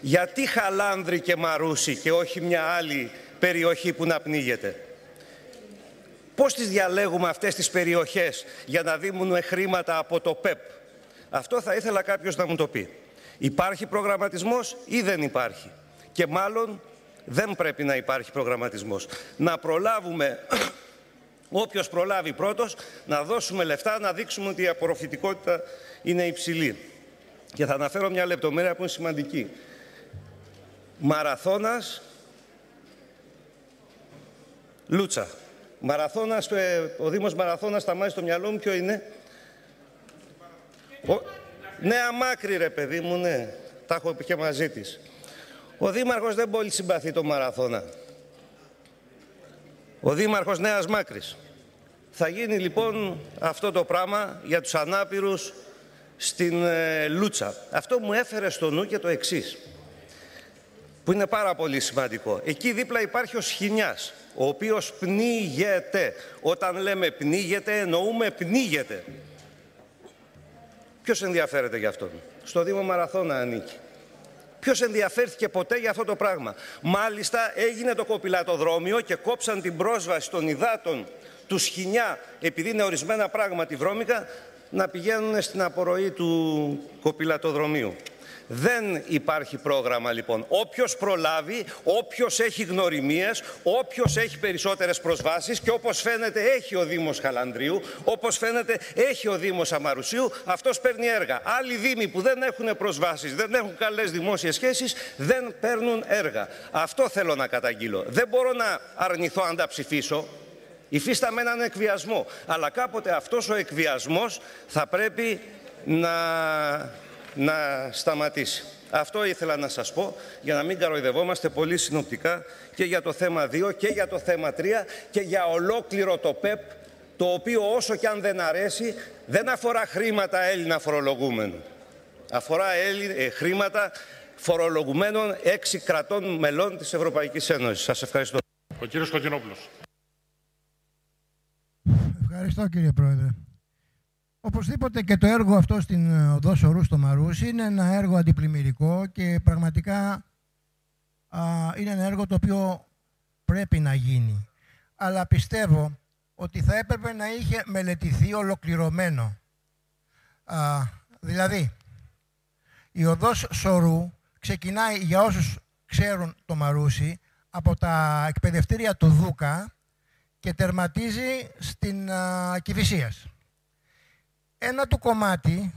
Γιατί Χαλάνδρη και Μαρούσι και όχι μια άλλη περιοχή που να πνίγεται; Πώς τις διαλέγουμε αυτές τις περιοχές για να δίνουν χρήματα από το ΠΕΠ; Αυτό θα ήθελα κάποιος να μου το πει. Υπάρχει προγραμματισμός ή δεν υπάρχει; Και μάλλον δεν πρέπει να υπάρχει προγραμματισμός. Να προλάβουμε, όποιος προλάβει πρώτος, να δώσουμε λεφτά, να δείξουμε ότι η απορροφητικότητα είναι υψηλή. Και θα αναφέρω μια λεπτομέρεια που είναι σημαντική. Μαραθώνας Λούτσα. Μαραθώνας, ε, ο Δήμος Μαραθώνας στα μάτια στο μυαλό μου ποιο είναι; Ο... Ναι, αμάκρη ρε παιδί μου, ναι. Τα έχω πει και μαζί της. Ο Δήμαρχος δεν πολύ συμπαθεί το Μαραθώνα. ο Δήμαρχος Νέας Μάκρης. Θα γίνει λοιπόν αυτό το πράγμα για τους ανάπηρους στην ε, Λούτσα. Αυτό μου έφερε στο νου και το εξής, που είναι πάρα πολύ σημαντικό. Εκεί δίπλα υπάρχει ο Σχοινιάς, ο οποίος πνίγεται. Όταν λέμε πνίγεται, εννοούμε πνίγεται. Ποιος ενδιαφέρεται για αυτόν; Στο Δήμο Μαραθώνα ανήκει. Ποιος ενδιαφέρθηκε ποτέ για αυτό το πράγμα; Μάλιστα έγινε το κοπηλατοδρόμιο και κόψαν την πρόσβαση των υδάτων του Σχοινιά, επειδή είναι ορισμένα πράγματα βρώμικα, να πηγαίνουν στην απορροή του κοπηλατοδρομίου. Δεν υπάρχει πρόγραμμα λοιπόν. Όποιος προλάβει, όποιος έχει γνωριμίες, όποιος έχει περισσότερες προσβάσεις και όπως φαίνεται έχει ο Δήμος Χαλανδρίου, όπως φαίνεται έχει ο Δήμος Αμαρουσίου, αυτός παίρνει έργα. Άλλοι δήμοι που δεν έχουν προσβάσεις, δεν έχουν καλές δημόσιες σχέσεις, δεν παίρνουν έργα. Αυτό θέλω να καταγγείλω. Δεν μπορώ να αρνηθώ αν τα ψηφίσω, Υφίσταμαι έναν εκβιασμό. Αλλά κάποτε αυτός ο εκβιασμός θα πρέπει να, να σταματήσει. Αυτό ήθελα να σας πω για να μην καροϊδευόμαστε πολύ συνοπτικά και για το θέμα 2 και για το θέμα 3 και για ολόκληρο το ΠΕΠ το οποίο όσο και αν δεν αρέσει δεν αφορά χρήματα Έλληνα φορολογούμενων. Αφορά ε, χρήματα φορολογουμένων έξι κρατών μελών της Ευρωπαϊκής Ένωσης. Σας ευχαριστώ. Ο κύριος Κωτινόπουλος. Ευχαριστώ κύριε Πρόεδρε. Οπωσδήποτε και το έργο αυτό στην ε, Οδός Σορού στο Μαρούσι είναι ένα έργο αντιπλημμυρικό και πραγματικά α, είναι ένα έργο το οποίο πρέπει να γίνει. Αλλά πιστεύω ότι θα έπρεπε να είχε μελετηθεί ολοκληρωμένο. Α, δηλαδή, η Οδός Σορού ξεκινάει για όσους ξέρουν το Μαρούσι από τα εκπαιδευτήρια του Δούκα και τερματίζει στην α, Κηφισίας. Ένα του κομμάτι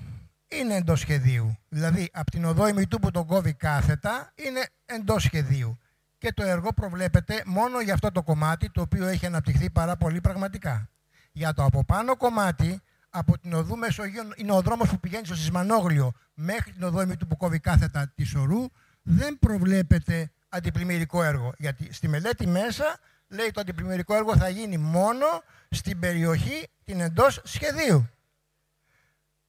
είναι εντός σχεδίου. Δηλαδή, από την οδό ημιτού που τον κόβει κάθετα, είναι εντός σχεδίου. Και το έργο προβλέπεται μόνο για αυτό το κομμάτι, το οποίο έχει αναπτυχθεί πάρα πολύ πραγματικά. Για το από πάνω κομμάτι, από την οδού Μεσογείο, είναι ο δρόμος που πηγαίνει στο Σισμανόγλιο μέχρι την οδό ημιτού που κόβει κάθετα τη Σορού, δεν προβλέπεται αντιπλημμυρικό έργο. Γιατί στη μελέτη μέσα λέει το αντιπλημμυρικό έργο θα γίνει μόνο στην περιοχή την εντός σχεδίου.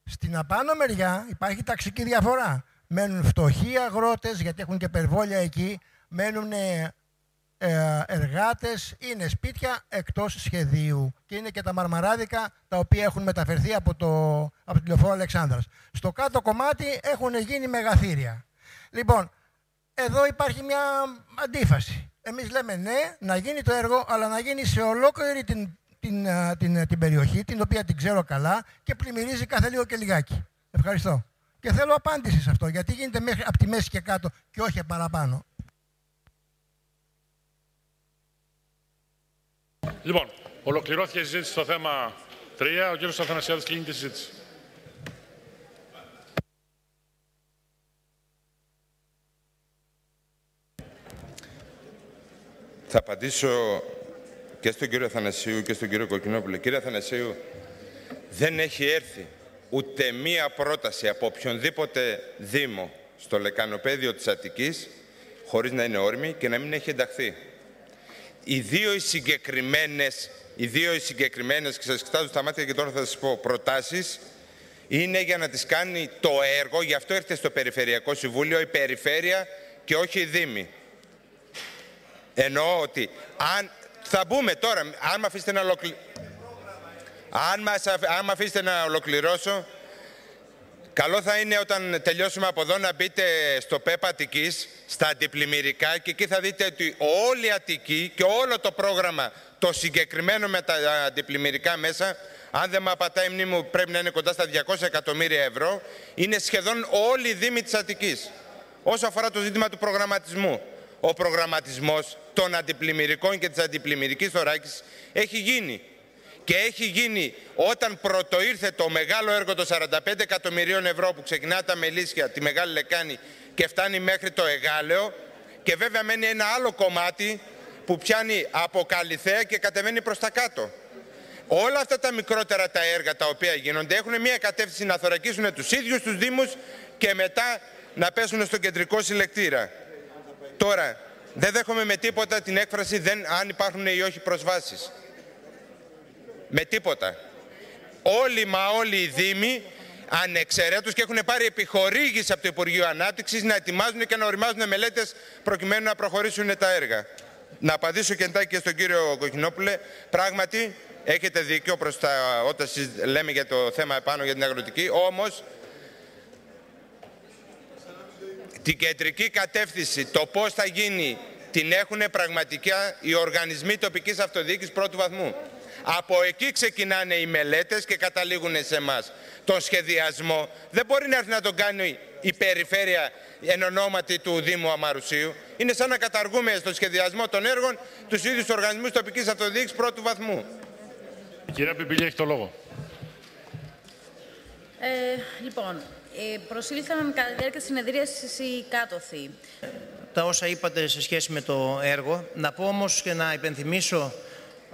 Στην απάνω μεριά υπάρχει ταξική διαφορά. Μένουν φτωχοί αγρότες γιατί έχουν και περιβόλια εκεί, μένουν ε, εργάτες, είναι σπίτια εκτός σχεδίου και είναι και τα μαρμαράδικα τα οποία έχουν μεταφερθεί από, το, από την λεωφόρο Αλεξάνδρας. Στο κάτω κομμάτι έχουν γίνει μεγαθύρια. Λοιπόν, εδώ υπάρχει μια αντίφαση. Εμείς λέμε ναι, να γίνει το έργο, αλλά να γίνει σε ολόκληρη την, την, την, την περιοχή, την οποία την ξέρω καλά και πλημμυρίζει κάθε λίγο και λιγάκι. Ευχαριστώ. Και θέλω απάντηση σε αυτό, γιατί γίνεται μέχρι, από τη μέση και κάτω και όχι παραπάνω. Λοιπόν, ολοκληρώθηκε η συζήτηση στο θέμα 3. Ο κύριος Αθανασιάδης κλείνει τη συζήτηση. Θα απαντήσω και στον κύριο Αθανασίου και στον κύριο Κοκκινόπουλο. Κύριε Αθανασίου, δεν έχει έρθει ούτε μία πρόταση από οποιονδήποτε δήμο στο λεκανοπέδιο της Αττικής χωρίς να είναι όρμη και να μην έχει ενταχθεί. Οι δύο οι συγκεκριμένες, οι δύο οι συγκεκριμένες και σας κοιτάζω στα μάτια και τώρα θα σας πω προτάσεις είναι για να τις κάνει το έργο, γι' αυτό έρθει στο Περιφερειακό Συμβούλιο η Περιφέρεια και όχι η Δήμη. Εννοώ ότι αν θα μπούμε τώρα, αν με αφήσετε να, ολοκλη... αν μας, αν αφήσετε να ολοκληρώσω, καλό θα είναι όταν τελειώσουμε από εδώ να μπείτε στο ΠΕΠ Αττικής, στα αντιπλημμυρικά και εκεί θα δείτε ότι όλη η Αττική και όλο το πρόγραμμα, το συγκεκριμένο με τα αντιπλημμυρικά μέσα, αν δεν με απατάει η μνήμη μου πρέπει να είναι κοντά στα 200 εκατομμύρια ευρώ, είναι σχεδόν όλοι οι δήμοι της Αττικής. Όσο αφορά το ζήτημα του προγραμματισμού ο προγραμματισμός των αντιπλημμυρικών και της αντιπλημμυρικής θωράκης έχει γίνει. Και έχει γίνει όταν πρώτο ήρθε το μεγάλο έργο των 45 εκατομμυρίων ευρώ που ξεκινά τα Μελίσια, τη Μεγάλη Λεκάνη και φτάνει μέχρι το Εγάλεο και βέβαια μένει ένα άλλο κομμάτι που πιάνει από Καλυθέα και κατεβαίνει προς τα κάτω. Όλα αυτά τα μικρότερα τα έργα τα οποία γίνονται έχουν μια κατεύθυνση να θωρακίσουν τους ίδιους τους Δήμους και μετά να πέσουν στο κεντρικό συλλεκτήρα. Τώρα, Δεν δέχομαι με τίποτα την έκφραση δεν, αν υπάρχουν ή όχι προσβάσεις. Με τίποτα. Όλοι μα όλοι οι Δήμοι ανεξαιρέτως και έχουν πάρει επιχορήγηση από το Υπουργείο Ανάπτυξης να ετοιμάζουν και να οριμάζουν μελέτες προκειμένου να προχωρήσουν τα έργα. Να απαντήσω και εντάχει και στον κύριο Κοκκινόπουλε. Πράγματι, έχετε δίκιο προς τα, όταν λέμε για το θέμα επάνω για την αγροτική, όμως την κεντρική κατεύθυνση, το πώς θα γίνει, την έχουν πραγματικά οι οργανισμοί τοπικής αυτοδιοίκησης πρώτου βαθμού. Από εκεί ξεκινάνε οι μελέτες και καταλήγουν σε εμάς. Τον σχεδιασμό δεν μπορεί να έρθει να τον κάνει η περιφέρεια εν ονόματι του Δήμου Αμαρουσίου. Είναι σαν να καταργούμε στο σχεδιασμό των έργων τους ίδιους οργανισμούς τοπικής αυτοδιοίκησης πρώτου βαθμού. Η κυρία Πιπηλή έχεις το λόγο. Ε, λοιπόν, ε, προσήλθαν κατά τη διάρκεια της συνεδρίασης οι κάτωθοι. Τα όσα είπατε σε σχέση με το έργο, να πω όμως και να υπενθυμίσω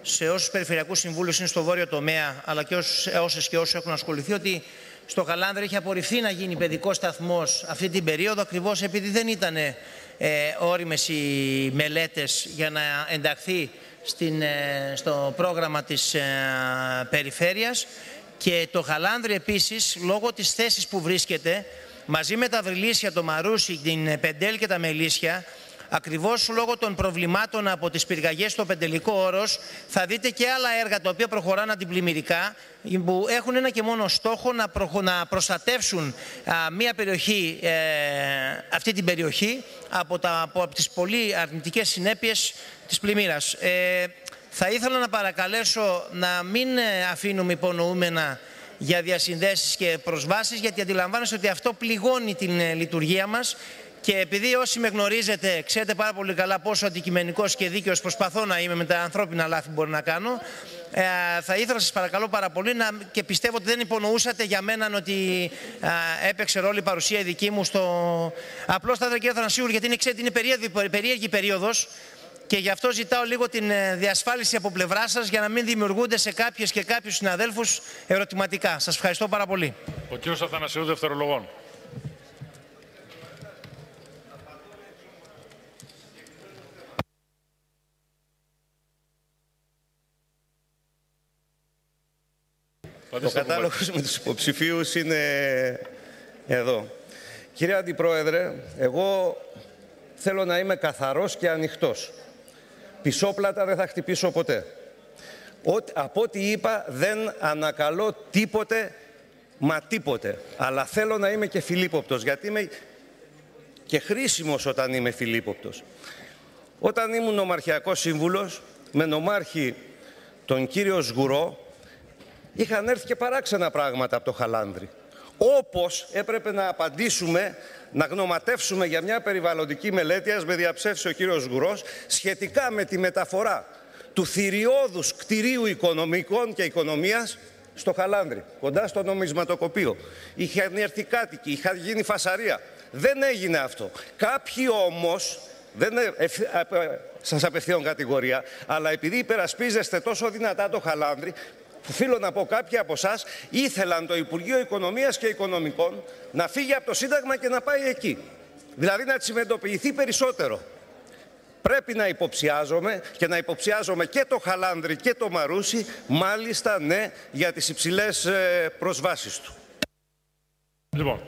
σε όσους περιφερειακούς συμβούλους είναι στο βόρειο τομέα, αλλά και όσες και όσους έχουν ασχοληθεί, ότι στο Καλάνδρη έχει απορριφθεί να γίνει παιδικός σταθμός αυτή την περίοδο, ακριβώς επειδή δεν ήταν ε, όριμες οι μελέτες για να ενταχθεί στην, ε, στο πρόγραμμα της ε, περιφέρειας και το Χαλάνδρη επίσης, λόγω της θέσης που βρίσκεται, μαζί με τα Βρυλίσια, το Μαρούσι, την Πεντέλ και τα Μελίσια, ακριβώς λόγω των προβλημάτων από τις πυργαγιές στο Πεντελικό Όρος, θα δείτε και άλλα έργα τα οποία προχωράνε αντιπλημμυρικά, που έχουν ένα και μόνο στόχο να, να προστατεύσουν μία περιοχή, ε, αυτή την περιοχή, από, τα, από, τις πολύ αρνητικές συνέπειες της πλημμύρας. Ε, θα ήθελα να παρακαλέσω να μην ε, αφήνουμε υπονοούμενα για διασυνδέσεις και προσβάσεις, γιατί αντιλαμβάνεστε ότι αυτό πληγώνει την ε, λειτουργία μας. Και επειδή όσοι με γνωρίζετε, ξέρετε πάρα πολύ καλά πόσο αντικειμενικός και δίκαιος προσπαθώ να είμαι με τα ανθρώπινα λάθη που μπορεί να κάνω, ε, θα ήθελα σας παρακαλώ πάρα πολύ να, και πιστεύω ότι δεν υπονοούσατε για μένα ότι ε, έπαιξε ρόλο η παρουσία η δική μου στο... Απλώς θα ήθελα κύριε Θανασίου, γιατί είναι, ξέρετε, είναι περίεργη, περίεργη περίοδος και γι' αυτό ζητάω λίγο την ε, διασφάλιση από πλευρά σας για να μην δημιουργούνται σε κάποιες και κάποιους συναδέλφους ερωτηματικά. Σας ευχαριστώ πάρα πολύ. Ο κ. Αθανασίου, δευτερολογών. Ο κατάλογος με τους υποψηφίους είναι εδώ. Κύριε Αντιπρόεδρε, εγώ θέλω να είμαι καθαρός και ανοιχτός. Πισόπλατα δεν θα χτυπήσω ποτέ. από ό,τι είπα δεν ανακαλώ τίποτε, μα τίποτε. Αλλά θέλω να είμαι και φιλίποπτος, γιατί είμαι και χρήσιμος όταν είμαι φιλίποπτος. Όταν ήμουν νομαρχιακός σύμβουλος, με νομάρχη τον κύριο Σγουρό, είχαν έρθει και παράξενα πράγματα από το Χαλάνδρη. Όπως έπρεπε να απαντήσουμε να γνωματεύσουμε για μια περιβαλλοντική μελέτη, ας με διαψεύσει ο κύριος Γουρός, σχετικά με τη μεταφορά του θηριώδους κτηρίου οικονομικών και οικονομίας στο Χαλάνδρι, κοντά στο νομισματοκοπείο. Είχαν έρθει κάτοικοι, είχαν γίνει φασαρία. Δεν έγινε αυτό. Κάποιοι όμως, δεν ε, σας απευθύνω κατηγορία, αλλά επειδή υπερασπίζεστε τόσο δυνατά το Χαλάνδρι, οφείλω να πω κάποιοι από εσάς ήθελαν το Υπουργείο Οικονομίας και Οικονομικών να φύγει από το Σύνταγμα και να πάει εκεί. Δηλαδή να τσιμεντοποιηθεί περισσότερο. Πρέπει να υποψιάζομαι και να υποψιάζομαι και το Χαλάνδρη και το Μαρούσι, μάλιστα ναι, για τις υψηλές ε, προσβάσεις του. Λοιπόν,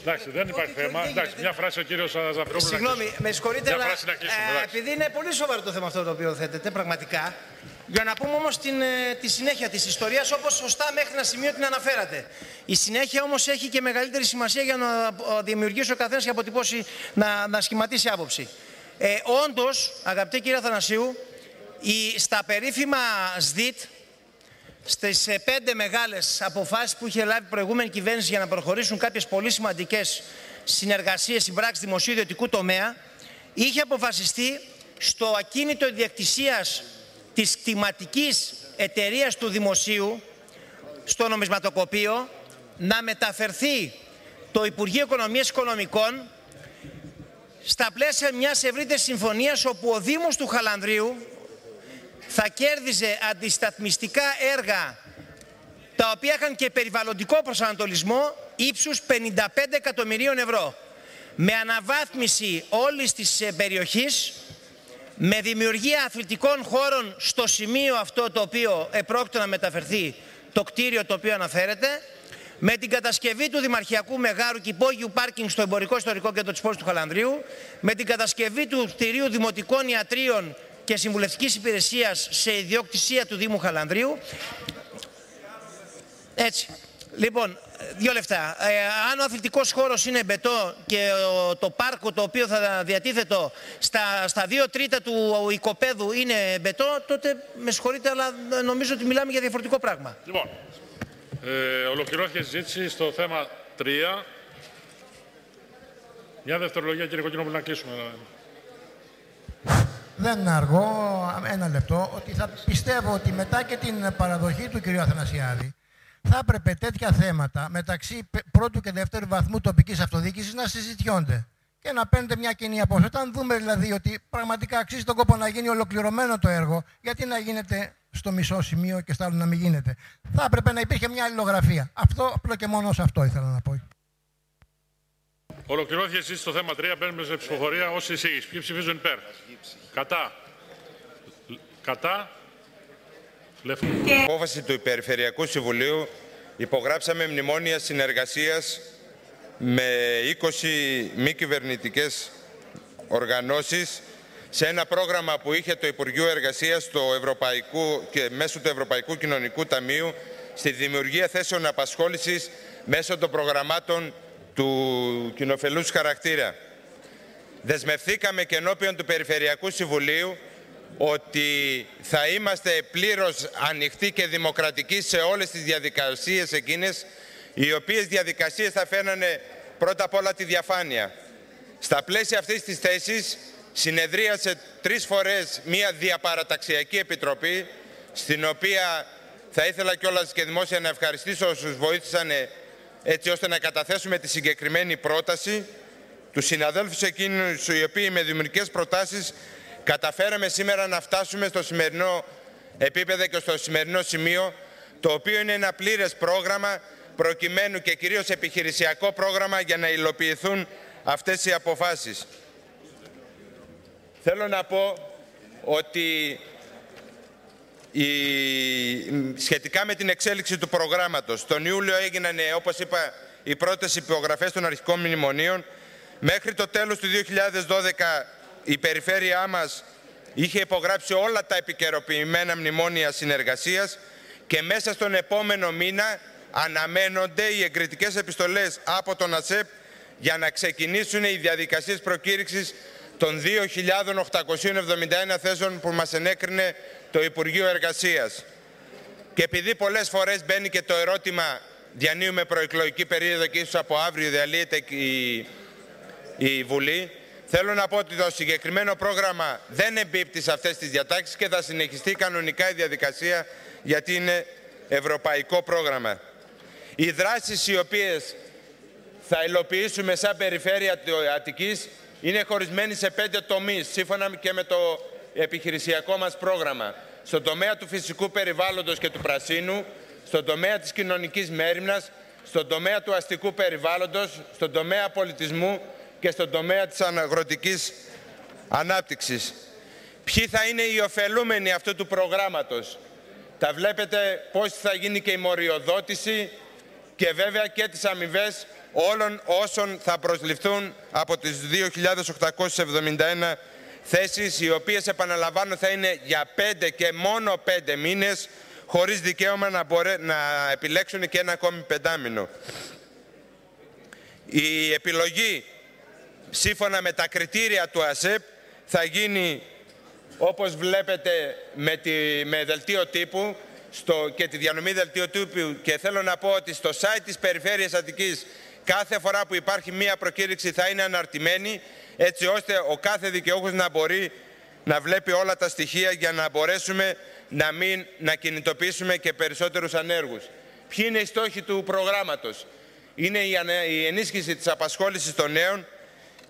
Εντάξει, δεν υπάρχει θέμα. Εντάξει, μια φράση ο κύριος Ζαφυρόπουλο. Συγγνώμη, με συγχωρείτε, αλλά ε, επειδή είναι πολύ σοβαρό το θέμα αυτό το οποίο θέτετε, πραγματικά, για να πούμε όμως ε, τη συνέχεια της ιστορίας, όπως σωστά μέχρι ένα σημείο την αναφέρατε. Η συνέχεια όμως έχει και μεγαλύτερη σημασία για να δημιουργήσει ο καθένας και αποτυπώσει να, να σχηματίσει άποψη. Ε, Όντως, αγαπητέ κύριε Αθανασίου, η, στα περίφημα ΣΔΙΤ, στις ε, πέντε μεγάλες αποφάσεις που είχε λάβει η προηγούμενη κυβέρνηση για να προχωρήσουν κάποιες πολύ σημαντικές συνεργασίες συμπράξεις δημοσίου ιδιωτικού τομέα, είχε αποφασιστεί στο ακίνητο ιδιοκτησίας της κτηματικής εταιρείας του δημοσίου στο νομισματοκοπείο να μεταφερθεί το Υπουργείο Οικονομίας Οικονομικών στα πλαίσια μιας ευρύτερης συμφωνίας όπου ο Δήμος του Χαλανδρίου θα κέρδιζε αντισταθμιστικά έργα τα οποία είχαν και περιβαλλοντικό προσανατολισμό ύψους 55 εκατομμυρίων ευρώ με αναβάθμιση όλης της ε, περιοχής με δημιουργία αθλητικών χώρων στο σημείο αυτό το οποίο επρόκειτο να μεταφερθεί το κτίριο το οποίο αναφέρεται, με την κατασκευή του Δημαρχιακού Μεγάρου και υπόγειου πάρκινγκ στο εμπορικό ιστορικό κέντρο της πόλης του Χαλανδρίου, με την κατασκευή του κτηρίου δημοτικών ιατρίων και συμβουλευτικής υπηρεσίας σε ιδιοκτησία του Δήμου Χαλανδρίου. Έτσι. Λοιπόν, δύο λεφτά. Ε, αν ο αθλητικός χώρος είναι μπετό και το πάρκο το οποίο θα διατίθεται στα, στα δύο τρίτα του οικοπαίδου είναι μπετό, τότε με συγχωρείτε, αλλά νομίζω ότι μιλάμε για διαφορετικό πράγμα. Λοιπόν, ε, ολοκληρώθηκε η συζήτηση στο θέμα 3. Μια δευτερολογία, κύριε Κοκκινόπουλο, να κλείσουμε. Δεν είναι αργό, ένα λεπτό, ότι θα πιστεύω ότι μετά και την παραδοχή του κυρίου Αθανασιάδη, θα έπρεπε τέτοια θέματα μεταξύ πρώτου και δεύτερου βαθμού τοπικής αυτοδιοίκησης να συζητιόνται και να παίρνετε μια κοινή απόφαση. Όταν δούμε δηλαδή ότι πραγματικά αξίζει τον κόπο να γίνει ολοκληρωμένο το έργο, γιατί να γίνεται στο μισό σημείο και στα άλλο να μην γίνεται. Θα έπρεπε να υπήρχε μια αλληλογραφία. Αυτό απλό και μόνο σε αυτό ήθελα να πω. Ολοκληρώθηκε εσείς στο θέμα 3. Παίρνουμε σε ψηφοφορία ως εισήγηση. Ποιοι ψηφίζουν υπέρ; Κατά. Κατά. Και... Απόφαση του Υπερφερειακού Συμβουλίου υπογράψαμε μνημόνια συνεργασίας με 20 μη κυβερνητικές οργανώσεις σε ένα πρόγραμμα που είχε το Υπουργείο Εργασίας το Ευρωπαϊκού και μέσω του Ευρωπαϊκού Κοινωνικού Ταμείου στη δημιουργία θέσεων απασχόλησης μέσω των προγραμμάτων του κοινοφελούς χαρακτήρα. Δεσμευθήκαμε και ενώπιον του Περιφερειακού Συμβουλίου ότι θα είμαστε πλήρως ανοιχτοί και δημοκρατικοί σε όλες τις διαδικασίες εκείνες οι οποίες διαδικασίες θα φέρνανε πρώτα απ' όλα τη διαφάνεια. Στα πλαίσια αυτής της θέσης συνεδρίασε τρεις φορές μία διαπαραταξιακή επιτροπή στην οποία θα ήθελα κιόλας και δημόσια να ευχαριστήσω όσους βοήθησαν έτσι ώστε να καταθέσουμε τη συγκεκριμένη πρόταση τους συναδέλφους εκείνους οι οποίοι με δημιουργικές προτάσεις καταφέραμε σήμερα να φτάσουμε στο σημερινό επίπεδο και στο σημερινό σημείο το οποίο είναι ένα πλήρες πρόγραμμα προκειμένου και κυρίως επιχειρησιακό πρόγραμμα για να υλοποιηθούν αυτές οι αποφάσεις. Θέλω να πω ότι η... σχετικά με την εξέλιξη του προγράμματος, τον Ιούλιο έγιναν, όπως είπα, οι πρώτες υπογραφές των αρχικών μνημονίων. Μέχρι το τέλος του 2012 η περιφέρειά μας είχε υπογράψει όλα τα επικαιροποιημένα μνημόνια συνεργασίας και μέσα στον επόμενο μήνα αναμένονται οι εγκριτικές επιστολές από τον ΑΣΕΠ για να ξεκινήσουν οι διαδικασίες προκήρυξης των 2.871 θέσεων που μας ενέκρινε το Υπουργείο Εργασίας. Και επειδή πολλές φορές μπαίνει και το ερώτημα διανύουμε προεκλογική περίοδο και ίσως από αύριο διαλύεται η, η Βουλή, Θέλω να πω ότι το συγκεκριμένο πρόγραμμα δεν εμπίπτει σε αυτές τις διατάξεις και θα συνεχιστεί κανονικά η διαδικασία γιατί είναι ευρωπαϊκό πρόγραμμα. Οι δράσεις οι οποίες θα υλοποιήσουμε σαν περιφέρεια του Αττικής είναι χωρισμένοι σε πέντε τομείς, σύμφωνα και με το επιχειρησιακό μας πρόγραμμα. Στον τομέα του φυσικού περιβάλλοντος και του πρασίνου, στον τομέα της κοινωνικής μέρημνας, στον τομέα του αστικού περιβάλλοντος, στον τομέα πολιτισμού και στον τομέα της αναγροτικής ανάπτυξης. Ποιοι θα είναι οι ωφελούμενοι αυτού του προγράμματος; Τα βλέπετε πώς θα γίνει και η μοριοδότηση και βέβαια και τις αμοιβές όλων όσων θα προσληφθούν από τις 2.871 θέσεις οι οποίες επαναλαμβάνω θα είναι για πέντε και μόνο πέντε μήνες χωρίς δικαίωμα να, μπορέ, να επιλέξουν και ένα ακόμη πεντάμινο. Η επιλογή σύμφωνα με τα κριτήρια του ΑΣΕΠ θα γίνει όπως βλέπετε με, τη, με δελτίο τύπου στο, και τη διανομή δελτίο τύπου και θέλω να πω ότι στο site της Περιφέρειας Αττικής κάθε φορά που υπάρχει μία προκήρυξη θα είναι αναρτημένη έτσι ώστε ο κάθε δικαιούχος να μπορεί να βλέπει όλα τα στοιχεία για να μπορέσουμε να, μην, να κινητοποιήσουμε και περισσότερους ανέργους. Ποιοι είναι οι στόχοι του προγράμματος; Είναι η ενίσχυση της απασχόλησης των νέων,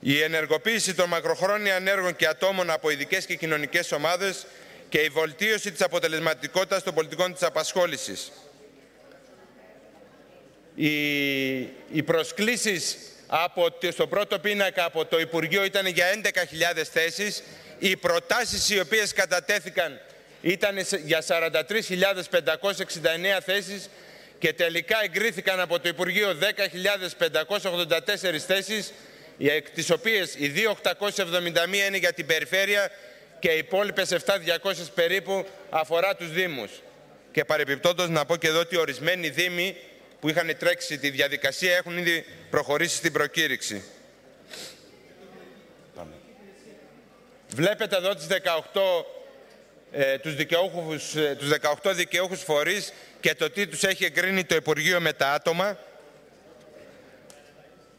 η ενεργοποίηση των μακροχρόνια ανέργων και ατόμων από ειδικές και κοινωνικές ομάδες και η βολτίωση της αποτελεσματικότητας των πολιτικών της απασχόλησης. Οι, οι προσκλήσεις από, στο πρώτο πίνακα από το Υπουργείο ήταν για 11.000 θέσεις οι προτάσεις οι οποίες κατατέθηκαν ήταν για 43.569 θέσεις και τελικά εγκρίθηκαν από το Υπουργείο 10.584 θέσεις, τις οποίες οι 2.871 είναι για την περιφέρεια και οι υπόλοιπες 7.200 περίπου αφορά τους Δήμους. Και παρεπιπτόντως να πω και εδώ ότι ορισμένοι Δήμοι που είχαν τρέξει τη διαδικασία έχουν ήδη προχωρήσει στην προκήρυξη. Βλέπετε εδώ τις 18, ε, τους, δικαιούχους, ε, τους 18 δικαιούχους φορείς και το τι τους έχει εγκρίνει το Υπουργείο με τα άτομα.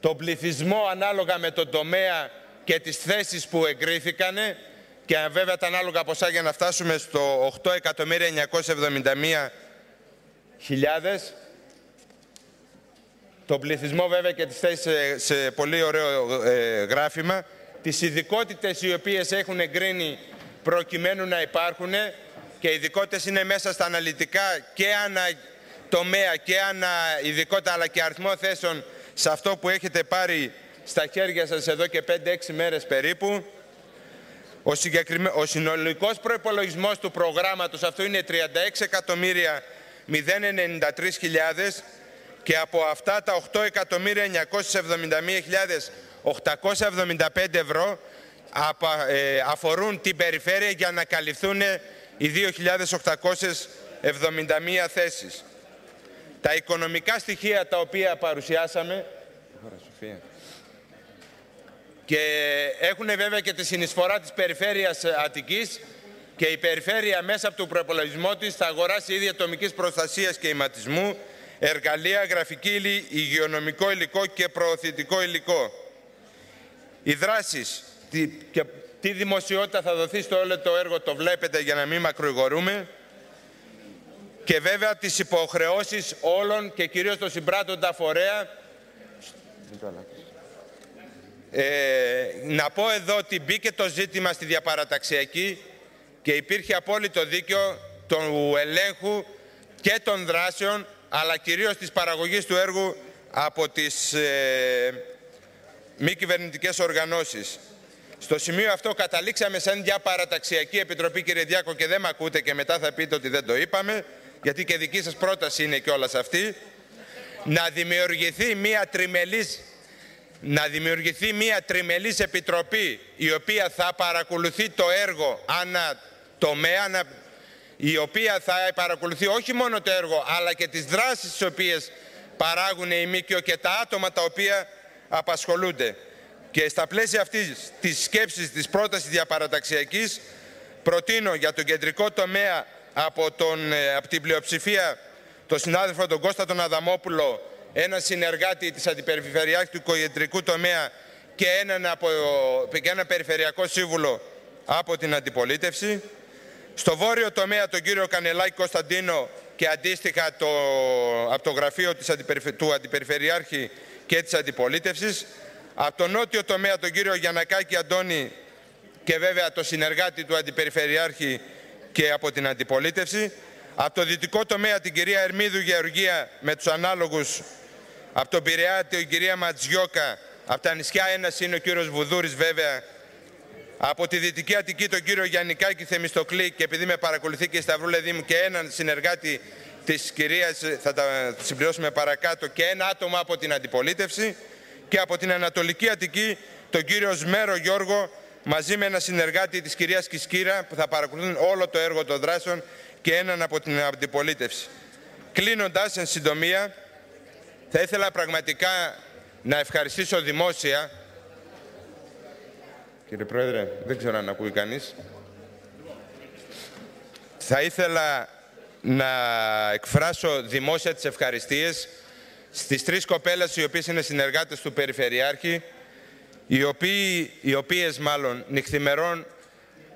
Το πληθυσμό ανάλογα με τον τομέα και τις θέσεις που εγκρίθηκαν και βέβαια τα ανάλογα ποσά για να φτάσουμε στο 8.971.000. Το πληθυσμό βέβαια και τις θέσεις σε, σε πολύ ωραίο ε, γράφημα τις ειδικότητες οι οποίες έχουν εγκρίνει προκειμένου να υπάρχουν και οι ειδικότητες είναι μέσα στα αναλυτικά και ανα τομέα και ανα ειδικότητα αλλά και αριθμό θέσεων σε αυτό που έχετε πάρει στα χέρια σας εδώ και 5-6 μέρες περίπου. Ο, συγκεκριμέ... ο συνολικός προϋπολογισμός του προγράμματος αυτό είναι 36 εκατομμύρια 093.000 και από αυτά τα 8.971.000 875 ευρώ ε, αφορούν την περιφέρεια για να καλυφθούν οι 2.871 θέσεις. Τα οικονομικά στοιχεία τα οποία παρουσιάσαμε και έχουν βέβαια και τη συνεισφορά της περιφέρειας Αττικής και η περιφέρεια μέσα από το προπολογισμό της θα αγοράσει ίδια ατομικής προστασίας και ηματισμού, εργαλεία, γραφική ύλη, υγειονομικό υλικό και προωθητικό υλικό. Οι δράσεις τι, και τι δημοσιότητα θα δοθεί στο όλο το έργο το βλέπετε για να μην μακροηγορούμε και βέβαια τις υποχρεώσεις όλων και κυρίως των συμπράττοντα φορέα ε, να πω εδώ ότι μπήκε το ζήτημα στη διαπαραταξιακή και υπήρχε απόλυτο δίκιο του ελέγχου και των δράσεων αλλά κυρίως της παραγωγής του έργου από τις ε, μη κυβερνητικές οργανώσεις. Στο σημείο αυτό καταλήξαμε σαν μια παραταξιακή επιτροπή, κύριε Διάκο, και δεν με ακούτε και μετά θα πείτε ότι δεν το είπαμε, γιατί και δική σας πρόταση είναι κιόλας αυτή, να δημιουργηθεί μια τριμελής να δημιουργηθεί μια τριμελής επιτροπή η οποία θα παρακολουθεί το έργο ανά τομέα, η οποία θα παρακολουθεί όχι μόνο το έργο αλλά και τις δράσεις τις οποίες παράγουν οι ΜΚΟ και τα άτομα τα οποία απασχολούνται. Και στα πλαίσια αυτής της σκέψης της πρότασης διαπαραταξιακής προτείνω για τον κεντρικό τομέα από, τον, ε, από την πλειοψηφία τον συνάδελφο τον Κώστα τον Αδαμόπουλο ένα συνεργάτη της Αντιπεριφερειάρχης του κεντρικού τομέα και έναν από, και ένα περιφερειακό σύμβουλο από την αντιπολίτευση. Στο βόρειο τομέα τον κύριο Κανελάκη Κωνσταντίνο και αντίστοιχα το, από το γραφείο της του Αντιπεριφερειάρχη και της αντιπολίτευσης. Από τον νότιο τομέα τον κύριο Γιανακάκη Αντώνη και βέβαια το συνεργάτη του Αντιπεριφερειάρχη και από την αντιπολίτευση. Από το δυτικό τομέα την κυρία Ερμίδου Γεωργία με τους ανάλογους. Από τον Πειραιά την κυρία Ματζιώκα, από τα νησιά ένας είναι ο κύριος Βουδούρης βέβαια, από τη Δυτική Αττική τον κύριο Γιαννικάκη Θεμιστοκλή. Και επειδή με παρακολουθεί και η Σταυρούλα Δήμου και έναν συνεργάτη της κυρίας, θα τα συμπληρώσουμε παρακάτω, και ένα άτομο από την αντιπολίτευση. Και από την Ανατολική Αττική τον κύριο Σμέρο Γιώργο μαζί με ένα συνεργάτη της κυρίας Κισκύρα που θα παρακολουθούν όλο το έργο των δράσεων και έναν από την αντιπολίτευση. Κλείνοντας, εν συντομία, θα ήθελα πραγματικά να ευχαριστήσω δημόσια Κύριε Πρόεδρε, δεν ξέρω αν ακούει κανείς. Θα ήθελα να εκφράσω δημόσια τις ευχαριστίες στις τρεις κοπέλες οι οποίες είναι συνεργάτες του Περιφερειάρχη, οι, οποίοι, οι οποίες μάλλον νυχθημερών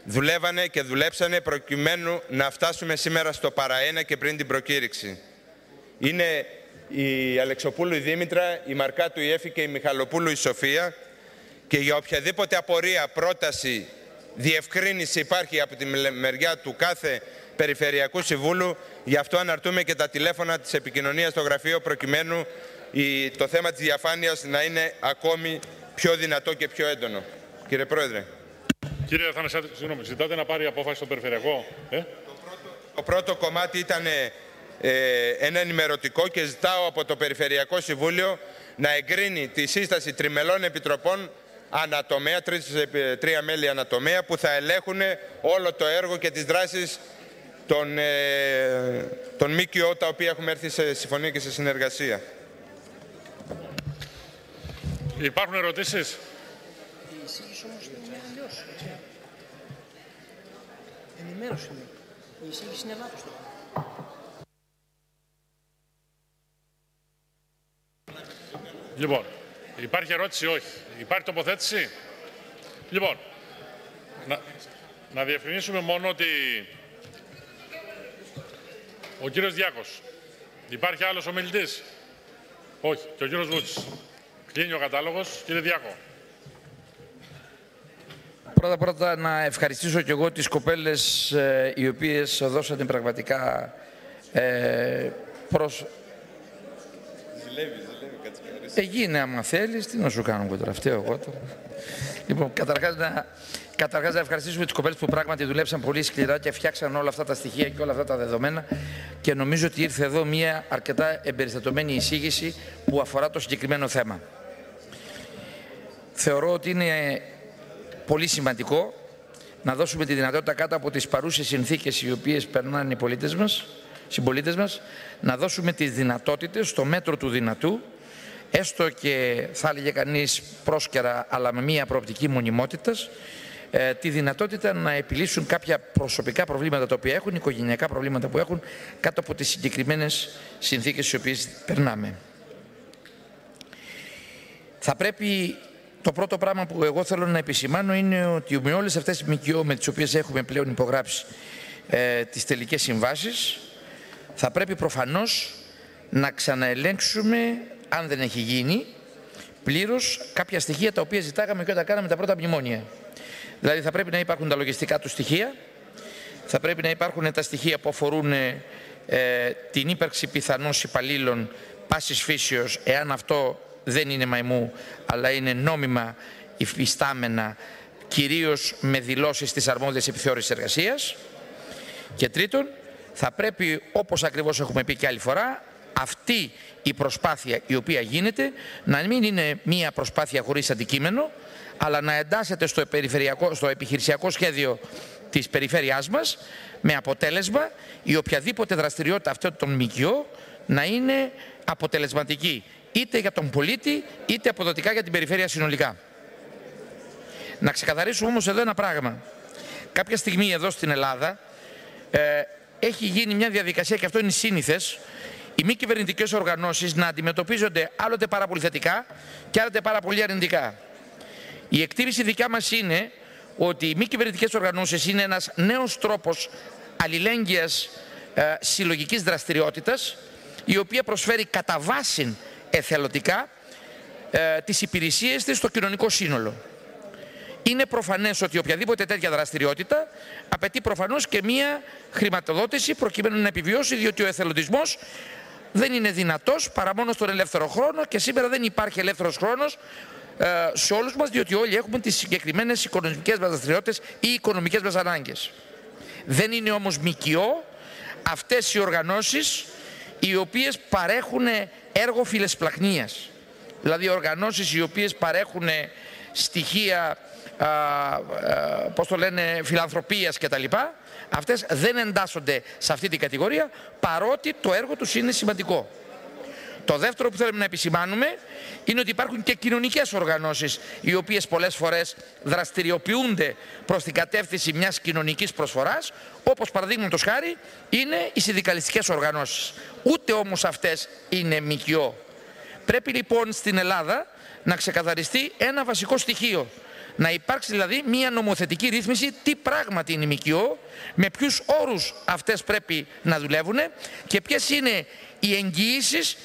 δουλεύανε και δουλέψανε προκειμένου να φτάσουμε σήμερα στο παραένα και πριν την προκήρυξη. Είναι η Αλεξοπούλου η Δήμητρα, η Μαρκάτου η Έφη και η Μιχαλοπούλου η Σοφία και για οποιαδήποτε απορία, πρόταση, διευκρίνηση υπάρχει από τη μεριά του κάθε Περιφερειακού Συμβούλου. Γι' αυτό αναρτούμε και τα τηλέφωνα της επικοινωνίας στο γραφείο προκειμένου το θέμα της διαφάνειας να είναι ακόμη πιο δυνατό και πιο έντονο. Κύριε Πρόεδρε. Κύριε Θανασιάτη, συγγνώμη, ζητάτε να πάρει απόφαση στο περιφερειακό. Ε; Το πρώτο κομμάτι ήταν ε, ένα ενημερωτικό και ζητάω από το Περιφερειακό Συμβούλιο να εγκρίνει τη σύσταση τριμελών επιτροπών ανατομέα, τρία μέλη ανατομέα που θα ελέγχουν όλο το έργο και τις δράσεις των, ε, των ΜΚΟ τα οποία έχουμε έρθει σε συμφωνία και σε συνεργασία. Υπάρχουν ερωτήσεις; Η εισήγηση όμως είναι αλλιώς. Ενημέρωση είναι. Η εισήγηση είναι λάθος τώρα. Λοιπόν, υπάρχει ερώτηση όχι; Υπάρχει τοποθέτηση; Λοιπόν, να, να διευκρινίσουμε μόνο ότι ο κύριος Διάκος. Υπάρχει άλλος ομιλητής; Όχι. Και ο κύριος Βούτσης. Κλείνει ο κατάλογος. Κύριε Διάκο. Πρώτα πρώτα να ευχαριστήσω και εγώ τις κοπέλες ε, οι οποίες δώσανε πραγματικά ε, προς... Ζηλεύει, ζηλεύει, κάτσε Έγινε άμα θέλεις, τι να σου κάνω εγώ τώρα, φταίω εγώ τώρα. Λοιπόν, καταρχάς να, καταρχάς να ευχαριστήσουμε τις κοπέλες που πράγματι δουλέψαν πολύ σκληρά και φτιάξαν όλα αυτά τα στοιχεία και όλα αυτά τα δεδομένα και νομίζω ότι ήρθε εδώ μια αρκετά εμπεριστατωμένη εισήγηση που αφορά το συγκεκριμένο θέμα. Θεωρώ ότι είναι πολύ σημαντικό να δώσουμε τη δυνατότητα κάτω από τις παρούσες συνθήκες οι οποίες περνάνε οι πολίτες μας, συμπολίτες μας, να δώσουμε τις δυνατότητες στο μέτρο του δυνατού, έστω και θα έλεγε κανείς πρόσκαιρα αλλά με μία προοπτική μονιμότητας, ε, τη δυνατότητα να επιλύσουν κάποια προσωπικά προβλήματα τα οποία έχουν, οικογενειακά προβλήματα που έχουν, κάτω από τις συγκεκριμένες συνθήκες στις οποίες περνάμε. Θα πρέπει το πρώτο πράγμα που εγώ θέλω να επισημάνω είναι ότι με όλες αυτές τις ΜΚΟ με τις οποίες έχουμε πλέον υπογράψει ε, τις τελικές συμβάσεις θα πρέπει προφανώς να ξαναελέγξουμε, αν δεν έχει γίνει, πλήρως κάποια στοιχεία τα οποία ζητάγαμε και όταν κάναμε τα πρώτα μνημόνια. Δηλαδή θα πρέπει να υπάρχουν τα λογιστικά του στοιχεία, θα πρέπει να υπάρχουν τα στοιχεία που αφορούν ε, την ύπαρξη πιθανώς υπαλλήλων πάσης φύσεως, εάν αυτό δεν είναι μαϊμού, αλλά είναι νόμιμα υφιστάμενα, κυρίως με δηλώσεις της αρμόδιας επιθεώρησης εργασίας. Και τρίτον, θα πρέπει, όπως ακριβώς έχουμε πει και άλλη φορά, αυτή η προσπάθεια η οποία γίνεται να μην είναι μία προσπάθεια χωρίς αντικείμενο, αλλά να εντάσσεται στο, περιφερειακό, στο επιχειρησιακό σχέδιο της περιφέρειάς μας, με αποτέλεσμα η οποιαδήποτε δραστηριότητα αυτών των ΜΚΟ να είναι αποτελεσματική είτε για τον πολίτη, είτε αποδοτικά για την περιφέρεια συνολικά. Να ξεκαθαρίσουμε όμως εδώ ένα πράγμα. Κάποια στιγμή εδώ στην Ελλάδα ε, έχει γίνει μια διαδικασία και αυτό είναι σύνηθες οι μη κυβερνητικές οργανώσεις να αντιμετωπίζονται άλλοτε πάρα πολύ θετικά και άλλοτε πάρα πολύ αρνητικά. Η εκτίμηση δικιά μας είναι ότι οι μη κυβερνητικές οργανώσεις είναι ένας νέος τρόπος αλληλέγγυας ε, συλλογικής δραστηριότητας η οποία προσφέρει κατά βάση εθελοντικά ε, τις υπηρεσίες της στο κοινωνικό σύνολο. Είναι προφανές ότι οποιαδήποτε τέτοια δραστηριότητα απαιτεί προφανώς και μία χρηματοδότηση προκειμένου να επιβιώσει διότι ο εθελοντισμός δεν είναι δυνατός παρά μόνο στον ελεύθερο χρόνο και σήμερα δεν υπάρχει ελεύθερος χρόνος ε, σε όλους μας διότι όλοι έχουμε τις συγκεκριμένες οικονομικές μας δραστηριότητες ή οικονομικές μας ανάγκες. Δεν είναι όμως μικιό αυτές οι οργανώσεις οι οποίες παρέχουν έργο φιλεσπλαχνίας. Δηλαδή οργανώσεις οι οποίες παρέχουν στοιχεία, α, α, πώς το λένε, φιλανθρωπίας κτλ. Αυτές δεν εντάσσονται σε αυτή την κατηγορία παρότι το έργο τους είναι σημαντικό. Το δεύτερο που θέλουμε να επισημάνουμε είναι ότι υπάρχουν και κοινωνικές οργανώσεις οι οποίες πολλές φορές δραστηριοποιούνται προς την κατεύθυνση μιας κοινωνικής προσφοράς όπως παραδείγματος χάρη είναι οι συνδικαλιστικές οργανώσεις. Ούτε όμως αυτές είναι μικιό. Πρέπει λοιπόν στην Ελλάδα να ξεκαθαριστεί ένα βασικό στοιχείο. Να υπάρξει δηλαδή μια νομοθετική ρύθμιση τι πράγματι είναι ΜΚΟ, με ποιους όρους αυτές πρέπει να δουλεύουν και ποιες είναι οι εγγυήσεις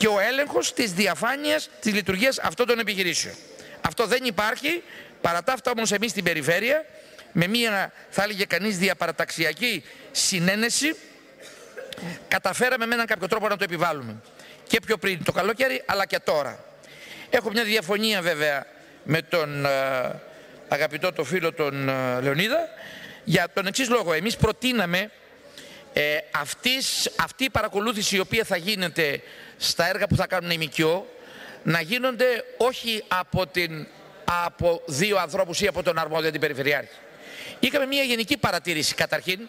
και ο έλεγχος της διαφάνειας της λειτουργίας αυτών των επιχειρήσεων. Αυτό δεν υπάρχει, παρά τα αυτά όμως εμείς στην περιφέρεια, με μία θα έλεγε κανείς διαπαραταξιακή συνένεση, καταφέραμε με έναν κάποιο τρόπο να το επιβάλλουμε. Και πιο πριν το καλοκαίρι, αλλά και τώρα. Έχω μια διαφωνία βέβαια με τον ε, αγαπητό το φίλο τον ε, Λεωνίδα, για τον εξής λόγο. Εμείς προτείναμε ε, αυτής, αυτή η παρακολούθηση η οποία θα γίνεται στα έργα που θα κάνουν οι ΜΚΟ να γίνονται όχι από, την, από δύο ανθρώπους ή από τον αρμόδιο την Περιφερειάρχη. Είχαμε μια γενική παρατήρηση καταρχήν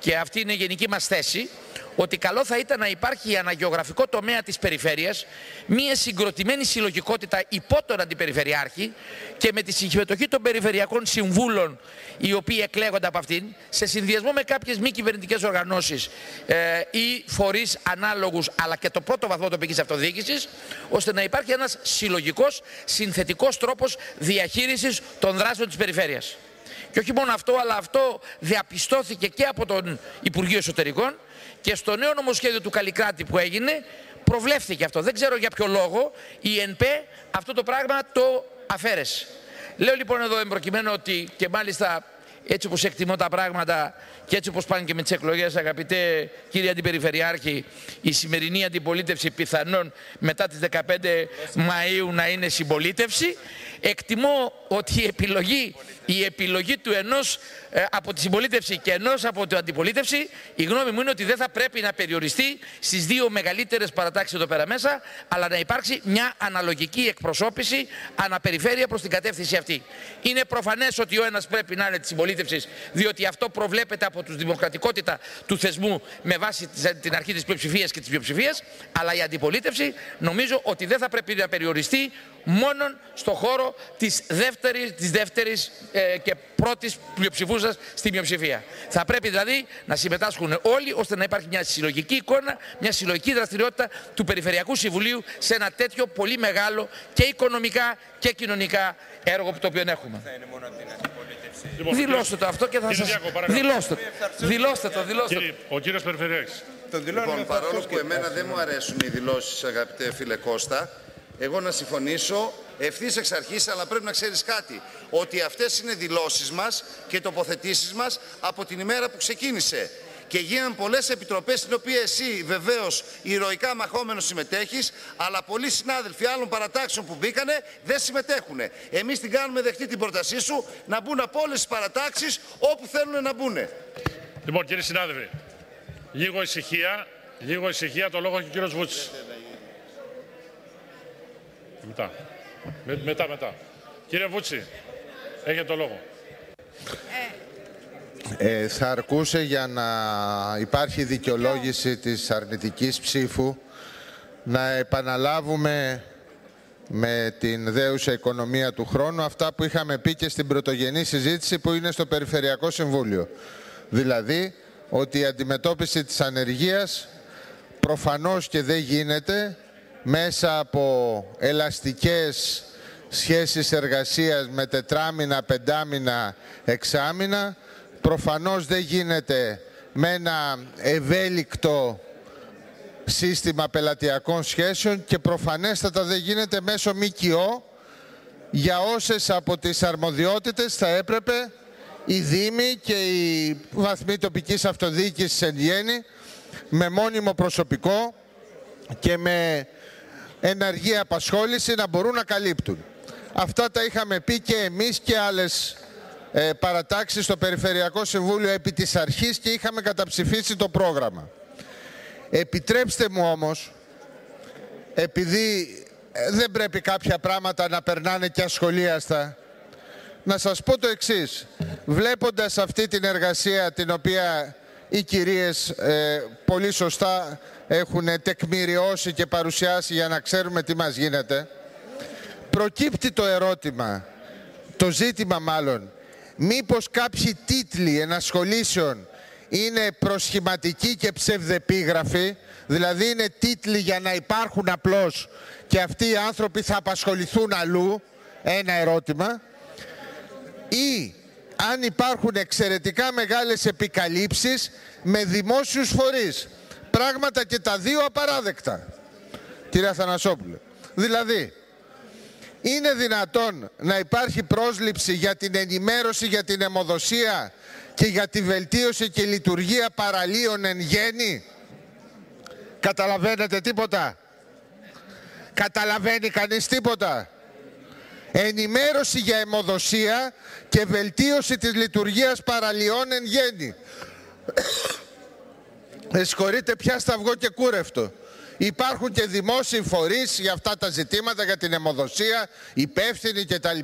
και αυτή είναι η γενική μας θέση ότι καλό θα ήταν να υπάρχει αναγεωγραφικό τομέα της περιφέρειας μια συγκροτημένη συλλογικότητα υπό τον Αντιπεριφερειάρχη και με τη συμμετοχή των περιφερειακών συμβούλων οι οποίοι εκλέγονται από αυτήν σε συνδυασμό με κάποιες μη κυβερνητικές οργανώσεις ε, ή φορείς ανάλογους αλλά και το πρώτο βαθμό τοπικής αυτοδιοίκησης ώστε να υπάρχει ένας συλλογικός συνθετικός τρόπος διαχείρισης των δράσεων της περιφέρειας. Και όχι μόνο αυτό, αλλά αυτό διαπιστώθηκε και από τον Υπουργείο Εσωτερικών και στο νέο νομοσχέδιο του Καλλικράτη που έγινε προβλέφθηκε αυτό. Δεν ξέρω για ποιο λόγο η ΕΝΠΕ αυτό το πράγμα το αφαίρεσε. Λέω λοιπόν εδώ εμπροκειμένου ότι και μάλιστα έτσι όπως εκτιμώ τα πράγματα και έτσι όπως πάνε και με τις εκλογές αγαπητέ κύριε Αντιπεριφερειάρχη η σημερινή αντιπολίτευση πιθανόν μετά τις 15 Μαΐου να είναι συμπολίτευση εκτιμώ ότι η επιλογή, η επιλογή του ενός ε, από τη συμπολίτευση και ενός από την αντιπολίτευση η γνώμη μου είναι ότι δεν θα πρέπει να περιοριστεί στις δύο μεγαλύτερες παρατάξεις εδώ πέρα μέσα αλλά να υπάρξει μια αναλογική εκπροσώπηση αναπεριφέρεια προς την κατεύθυνση αυτή. Είναι προφανές ότι ο ένας πρέπει να είναι της συμπολίτευσης διότι αυτό προβλέπεται από τους δημοκρατικότητα του θεσμού με βάση την αρχή της πλειοψηφίας και της πλειοψηφίας αλλά η αντιπολίτευση νομίζω ότι δεν θα πρέπει να περιοριστεί μόνον στο χώρο της δεύτερης, της δεύτερης ε, και πρώτης πλειοψηφούσας στη μειοψηφία. Θα πρέπει δηλαδή να συμμετάσχουν όλοι ώστε να υπάρχει μια συλλογική εικόνα, μια συλλογική δραστηριότητα του Περιφερειακού Συμβουλίου σε ένα τέτοιο πολύ μεγάλο και οικονομικά και κοινωνικά έργο που το οποίο έχουμε. Λοιπόν, δηλώστε το αυτό και θα σας... Δηλώστε το. Δηλώστε το, δηλώστε το. Ο κύριος Περιφερειάρχης. Λοιπόν, παρόλο που εμένα δεν μου αρέσουν οι δηλώσεις, αγαπητέ φίλε Κώστα, εγώ να συμφωνήσω ευθύς εξ αρχής, αλλά πρέπει να ξέρεις κάτι. Ότι αυτές είναι δηλώσεις μας και τοποθετήσεις μας από την ημέρα που ξεκίνησε. Και γίναν πολλές επιτροπές, στην οποία εσύ βεβαίως ηρωικά μαχόμενος συμμετέχεις, αλλά πολλοί συνάδελφοι άλλων παρατάξεων που μπήκανε δεν συμμετέχουν. Εμείς την κάνουμε δεχτή την πρότασή σου να μπουν από όλες τις παρατάξεις όπου θέλουν να μπουν. Λοιπόν, κύριε συνάδελφοι, λίγο ησυχία, λίγο ησυχία, το λόγο έχει ο κύριος Βούτση. Μετά. Με, μετά, μετά. Κύριε Βούτσι, έχετε το λόγο. Ε, θα αρκούσε για να υπάρχει δικαιολόγηση της αρνητικής ψήφου να επαναλάβουμε με την δέουσα οικονομία του χρόνου αυτά που είχαμε πει και στην πρωτογενή συζήτηση που είναι στο Περιφερειακό Συμβούλιο. Δηλαδή ότι η αντιμετώπιση της ανεργίας προφανώς και δεν γίνεται μέσα από ελαστικές σχέσεις εργασίας με τετράμινα, πεντάμινα, εξάμινα. Προφανώς δεν γίνεται με ένα ευέλικτο σύστημα πελατειακών σχέσεων και προφανέστατα δεν γίνεται μέσω ΜΚΟ για όσες από τις αρμοδιότητες θα έπρεπε οι Δήμοι και οι βαθμοί τοπικής αυτοδιοίκησης εν γέννη με μόνιμο προσωπικό και με ενεργή απασχόληση να μπορούν να καλύπτουν. Αυτά τα είχαμε πει και εμείς και άλλες ε, παρατάξεις στο Περιφερειακό Συμβούλιο επί της αρχής και είχαμε καταψηφίσει το πρόγραμμα. Επιτρέψτε μου όμως, επειδή ε, δεν πρέπει κάποια πράγματα να περνάνε και ασχολίαστα, να σας πω το εξής. Βλέποντας αυτή την εργασία την οποία οι κυρίες ε, πολύ σωστά έχουν τεκμηριώσει και παρουσιάσει για να ξέρουμε τι μας γίνεται, προκύπτει το ερώτημα, το ζήτημα μάλλον, μήπως κάποιοι τίτλοι ενασχολήσεων είναι προσχηματικοί και ψευδεπίγραφοι, δηλαδή είναι τίτλοι για να υπάρχουν απλώς και αυτοί οι άνθρωποι θα απασχοληθούν αλλού, ένα ερώτημα, ή αν υπάρχουν εξαιρετικά μεγάλες επικαλύψεις με δημόσιους φορείς. Πράγματα και τα δύο απαράδεκτα, κύριε Αθανασόπουλε. Δηλαδή, είναι δυνατόν να υπάρχει πρόσληψη για την ενημέρωση, για την αιμοδοσία και για τη βελτίωση και λειτουργία παραλίων εν γέννη; Καταλαβαίνετε τίποτα; Καταλαβαίνει κανείς τίποτα; Ενημέρωση για αιμοδοσία και βελτίωση της λειτουργίας παραλιών εν γέννη. Με συγχωρείτε, πια σταυγό και κούρευτο. Υπάρχουν και δημόσιοι φορείς για αυτά τα ζητήματα, για την αιμοδοσία, υπεύθυνοι κτλ.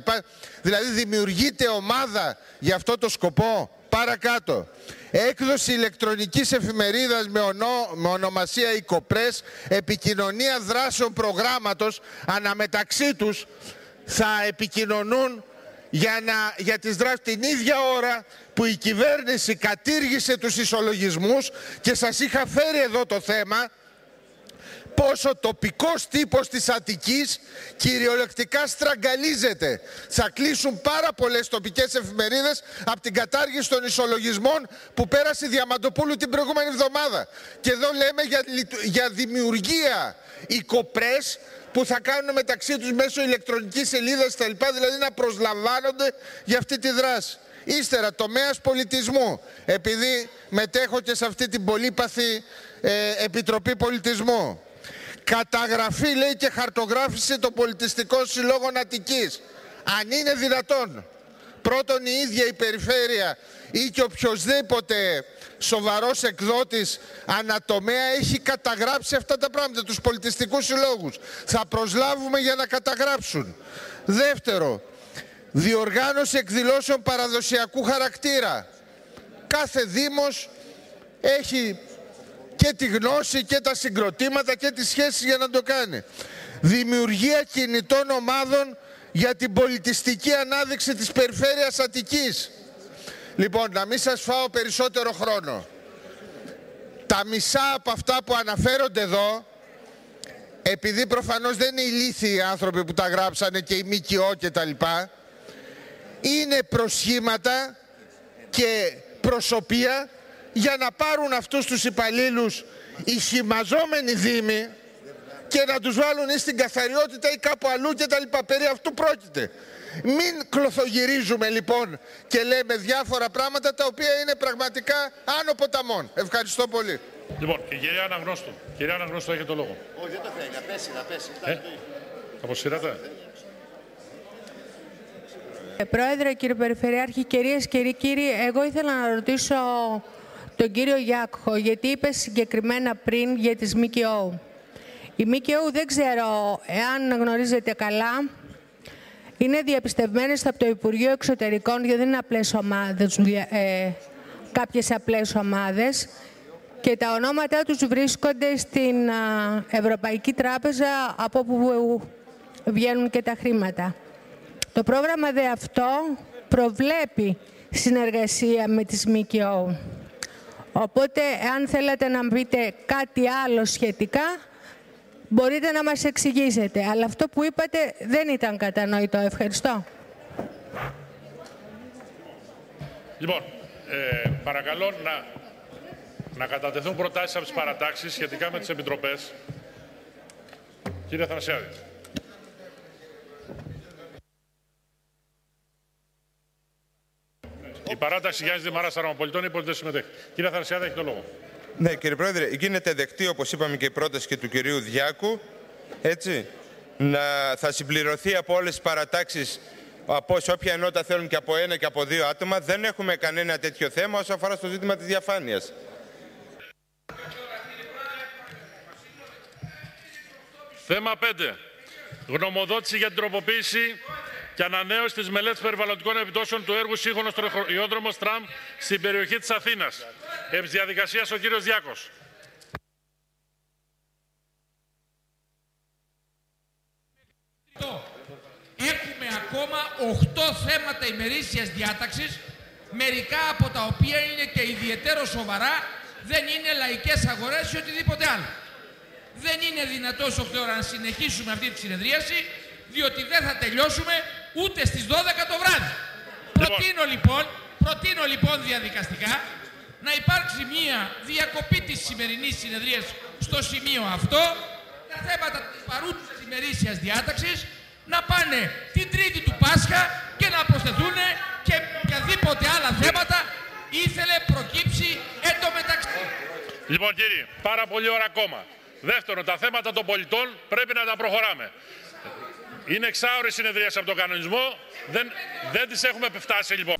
Δηλαδή δημιουργείται ομάδα για αυτό το σκοπό. Παρακάτω. Έκδοση ηλεκτρονικής εφημερίδας με, ονό, με ονομασία «Οικοπρές», επικοινωνία δράσεων προγράμματος, αναμεταξύ τους θα επικοινωνούν για, να, για τις δράσεις την ίδια ώρα που η κυβέρνηση κατήργησε τους ισολογισμούς και σας είχα φέρει εδώ το θέμα πόσο τοπικός τύπος της Αττικής κυριολεκτικά στραγγαλίζεται. Θα κλείσουν πάρα πολλές τοπικές εφημερίδες από την κατάργηση των ισολογισμών που πέρασε η Διαμαντοπούλου την προηγούμενη εβδομάδα. Και εδώ λέμε για, για δημιουργία οικοπρές που θα κάνουν μεταξύ τους μέσω ηλεκτρονικής σελίδας τα λοιπά, δηλαδή να προσλαμβάνονται για αυτή τη δράση. Ύστερα, τομέας πολιτισμού, επειδή μετέχω και σε αυτή την πολύπαθη ε, Επιτροπή Πολιτισμού. Καταγραφή, λέει, και χαρτογράφηση των πολιτιστικών συλλόγων Αττικής. Αν είναι δυνατόν, πρώτον η ίδια η περιφέρεια ή και οποιοδήποτε σοβαρός εκδότης ανατομέα έχει καταγράψει αυτά τα πράγματα, τους πολιτιστικούς συλλόγους. Θα προσλάβουμε για να καταγράψουν. Δεύτερο, διοργάνωση εκδηλώσεων παραδοσιακού χαρακτήρα. Κάθε Δήμος έχει και τη γνώση και τα συγκροτήματα και τις σχέσεις για να το κάνει. Δημιουργία κινητών ομάδων για την πολιτιστική ανάδειξη της περιφέρειας Αττικής. Λοιπόν, να μην σας φάω περισσότερο χρόνο. Τα μισά από αυτά που αναφέρονται εδώ, επειδή προφανώς δεν είναι ηλίθιοι οι άνθρωποι που τα γράψανε και οι ΜΚΟ και τα λοιπά, είναι προσχήματα και προσωπία για να πάρουν αυτούς τους υπαλλήλους οι χυμαζόμενοι δήμοι και να τους βάλουν ή στην καθαριότητα ή κάπου αλλού και τα λοιπά. Περί αυτού πρόκειται. Μην κλωθογυρίζουμε λοιπόν και λέμε διάφορα πράγματα τα οποία είναι πραγματικά άνω ποταμών. Ευχαριστώ πολύ. Λοιπόν, και κυρία Αναγνώστου. Κυρία Αναγνώστου, έχετε το λόγο. Όχι, δεν το θέλει. Να πέσει, να πέσει. Ε, αποσύρατε. Ε, Πρόεδρε, κύριε Περιφερειάρχη, κυρίες και κύριοι, εγώ ήθελα να ρωτήσω τον κύριο Γιάκχο, γιατί είπε συγκεκριμένα πριν για τις ΜΚΟ. Οι ΜΚΟ δεν ξέρω εάν γνωρίζετε καλά, είναι διαπιστευμένες από το Υπουργείο Εξωτερικών, γιατί δεν είναι απλές ομάδες, ε, κάποιες απλές ομάδες, και τα ονόματά τους βρίσκονται στην Ευρωπαϊκή Τράπεζα, από όπου βγαίνουν και τα χρήματα. Το πρόγραμμα δε αυτό προβλέπει συνεργασία με τις ΜΚΟ. Οπότε, αν θέλετε να πείτε κάτι άλλο σχετικά, μπορείτε να μας εξηγήσετε. Αλλά αυτό που είπατε δεν ήταν κατανοητό. Ευχαριστώ. Λοιπόν, ε, παρακαλώ να, να κατατεθούν προτάσεις από τις παρατάξεις σχετικά με τις επιτροπές. Κύριε Θανασιάδη. Η παράταξη Γιάννης Δημαράς Αραμαπολιτών είπε ότι δεν συμμετέχει. Κύριε Θανασιάδη, έχει το λόγο. Ναι, κύριε Πρόεδρε, γίνεται δεκτή, όπως είπαμε και η πρόταση και του κυρίου Διάκου, έτσι, να θα συμπληρωθεί από όλες τις παρατάξεις από σε όποια ενότητα θέλουν και από ένα και από δύο άτομα. Δεν έχουμε κανένα τέτοιο θέμα όσο αφορά στο ζήτημα της διαφάνειας. Θέμα 5. Γνωμοδότηση για την τροποποίηση και ανανέωση της μελέτης περιβαλλοντικών επιπτώσεων του έργου σύγχρονος τροχιόδρομο τραμ στην περιοχή της Αθήνας. Επί διαδικασίας ο κύριος Διάκος. Έχουμε ακόμα 8 θέματα ημερήσιας διάταξης, μερικά από τα οποία είναι και ιδιαίτερο σοβαρά, δεν είναι λαϊκές αγορές ή οτιδήποτε άλλο. Δεν είναι δυνατός όσο ώρα να συνεχίσουμε αυτή τη συνεδρίαση, διότι δεν θα τελειώσουμε ούτε στις 12 το βράδυ. Λοιπόν. Προτείνω λοιπόν, προτείνω λοιπόν διαδικαστικά να υπάρξει μία διακοπή της σημερινής συνεδρίας στο σημείο αυτό, τα θέματα της παρούσας ημερήσιας διάταξης να πάνε την Τρίτη του Πάσχα και να προσθεθούν και οποιαδήποτε άλλα θέματα ήθελε προκύψει εντωμεταξύ. Λοιπόν κύριε, πάρα πολύ ώρα ακόμα. Δεύτερον, τα θέματα των πολιτών πρέπει να τα προχωράμε. Είναι εξάωρη συνεδρίαση από τον κανονισμό. Δεν, δεν τις έχουμε φτάσει λοιπόν.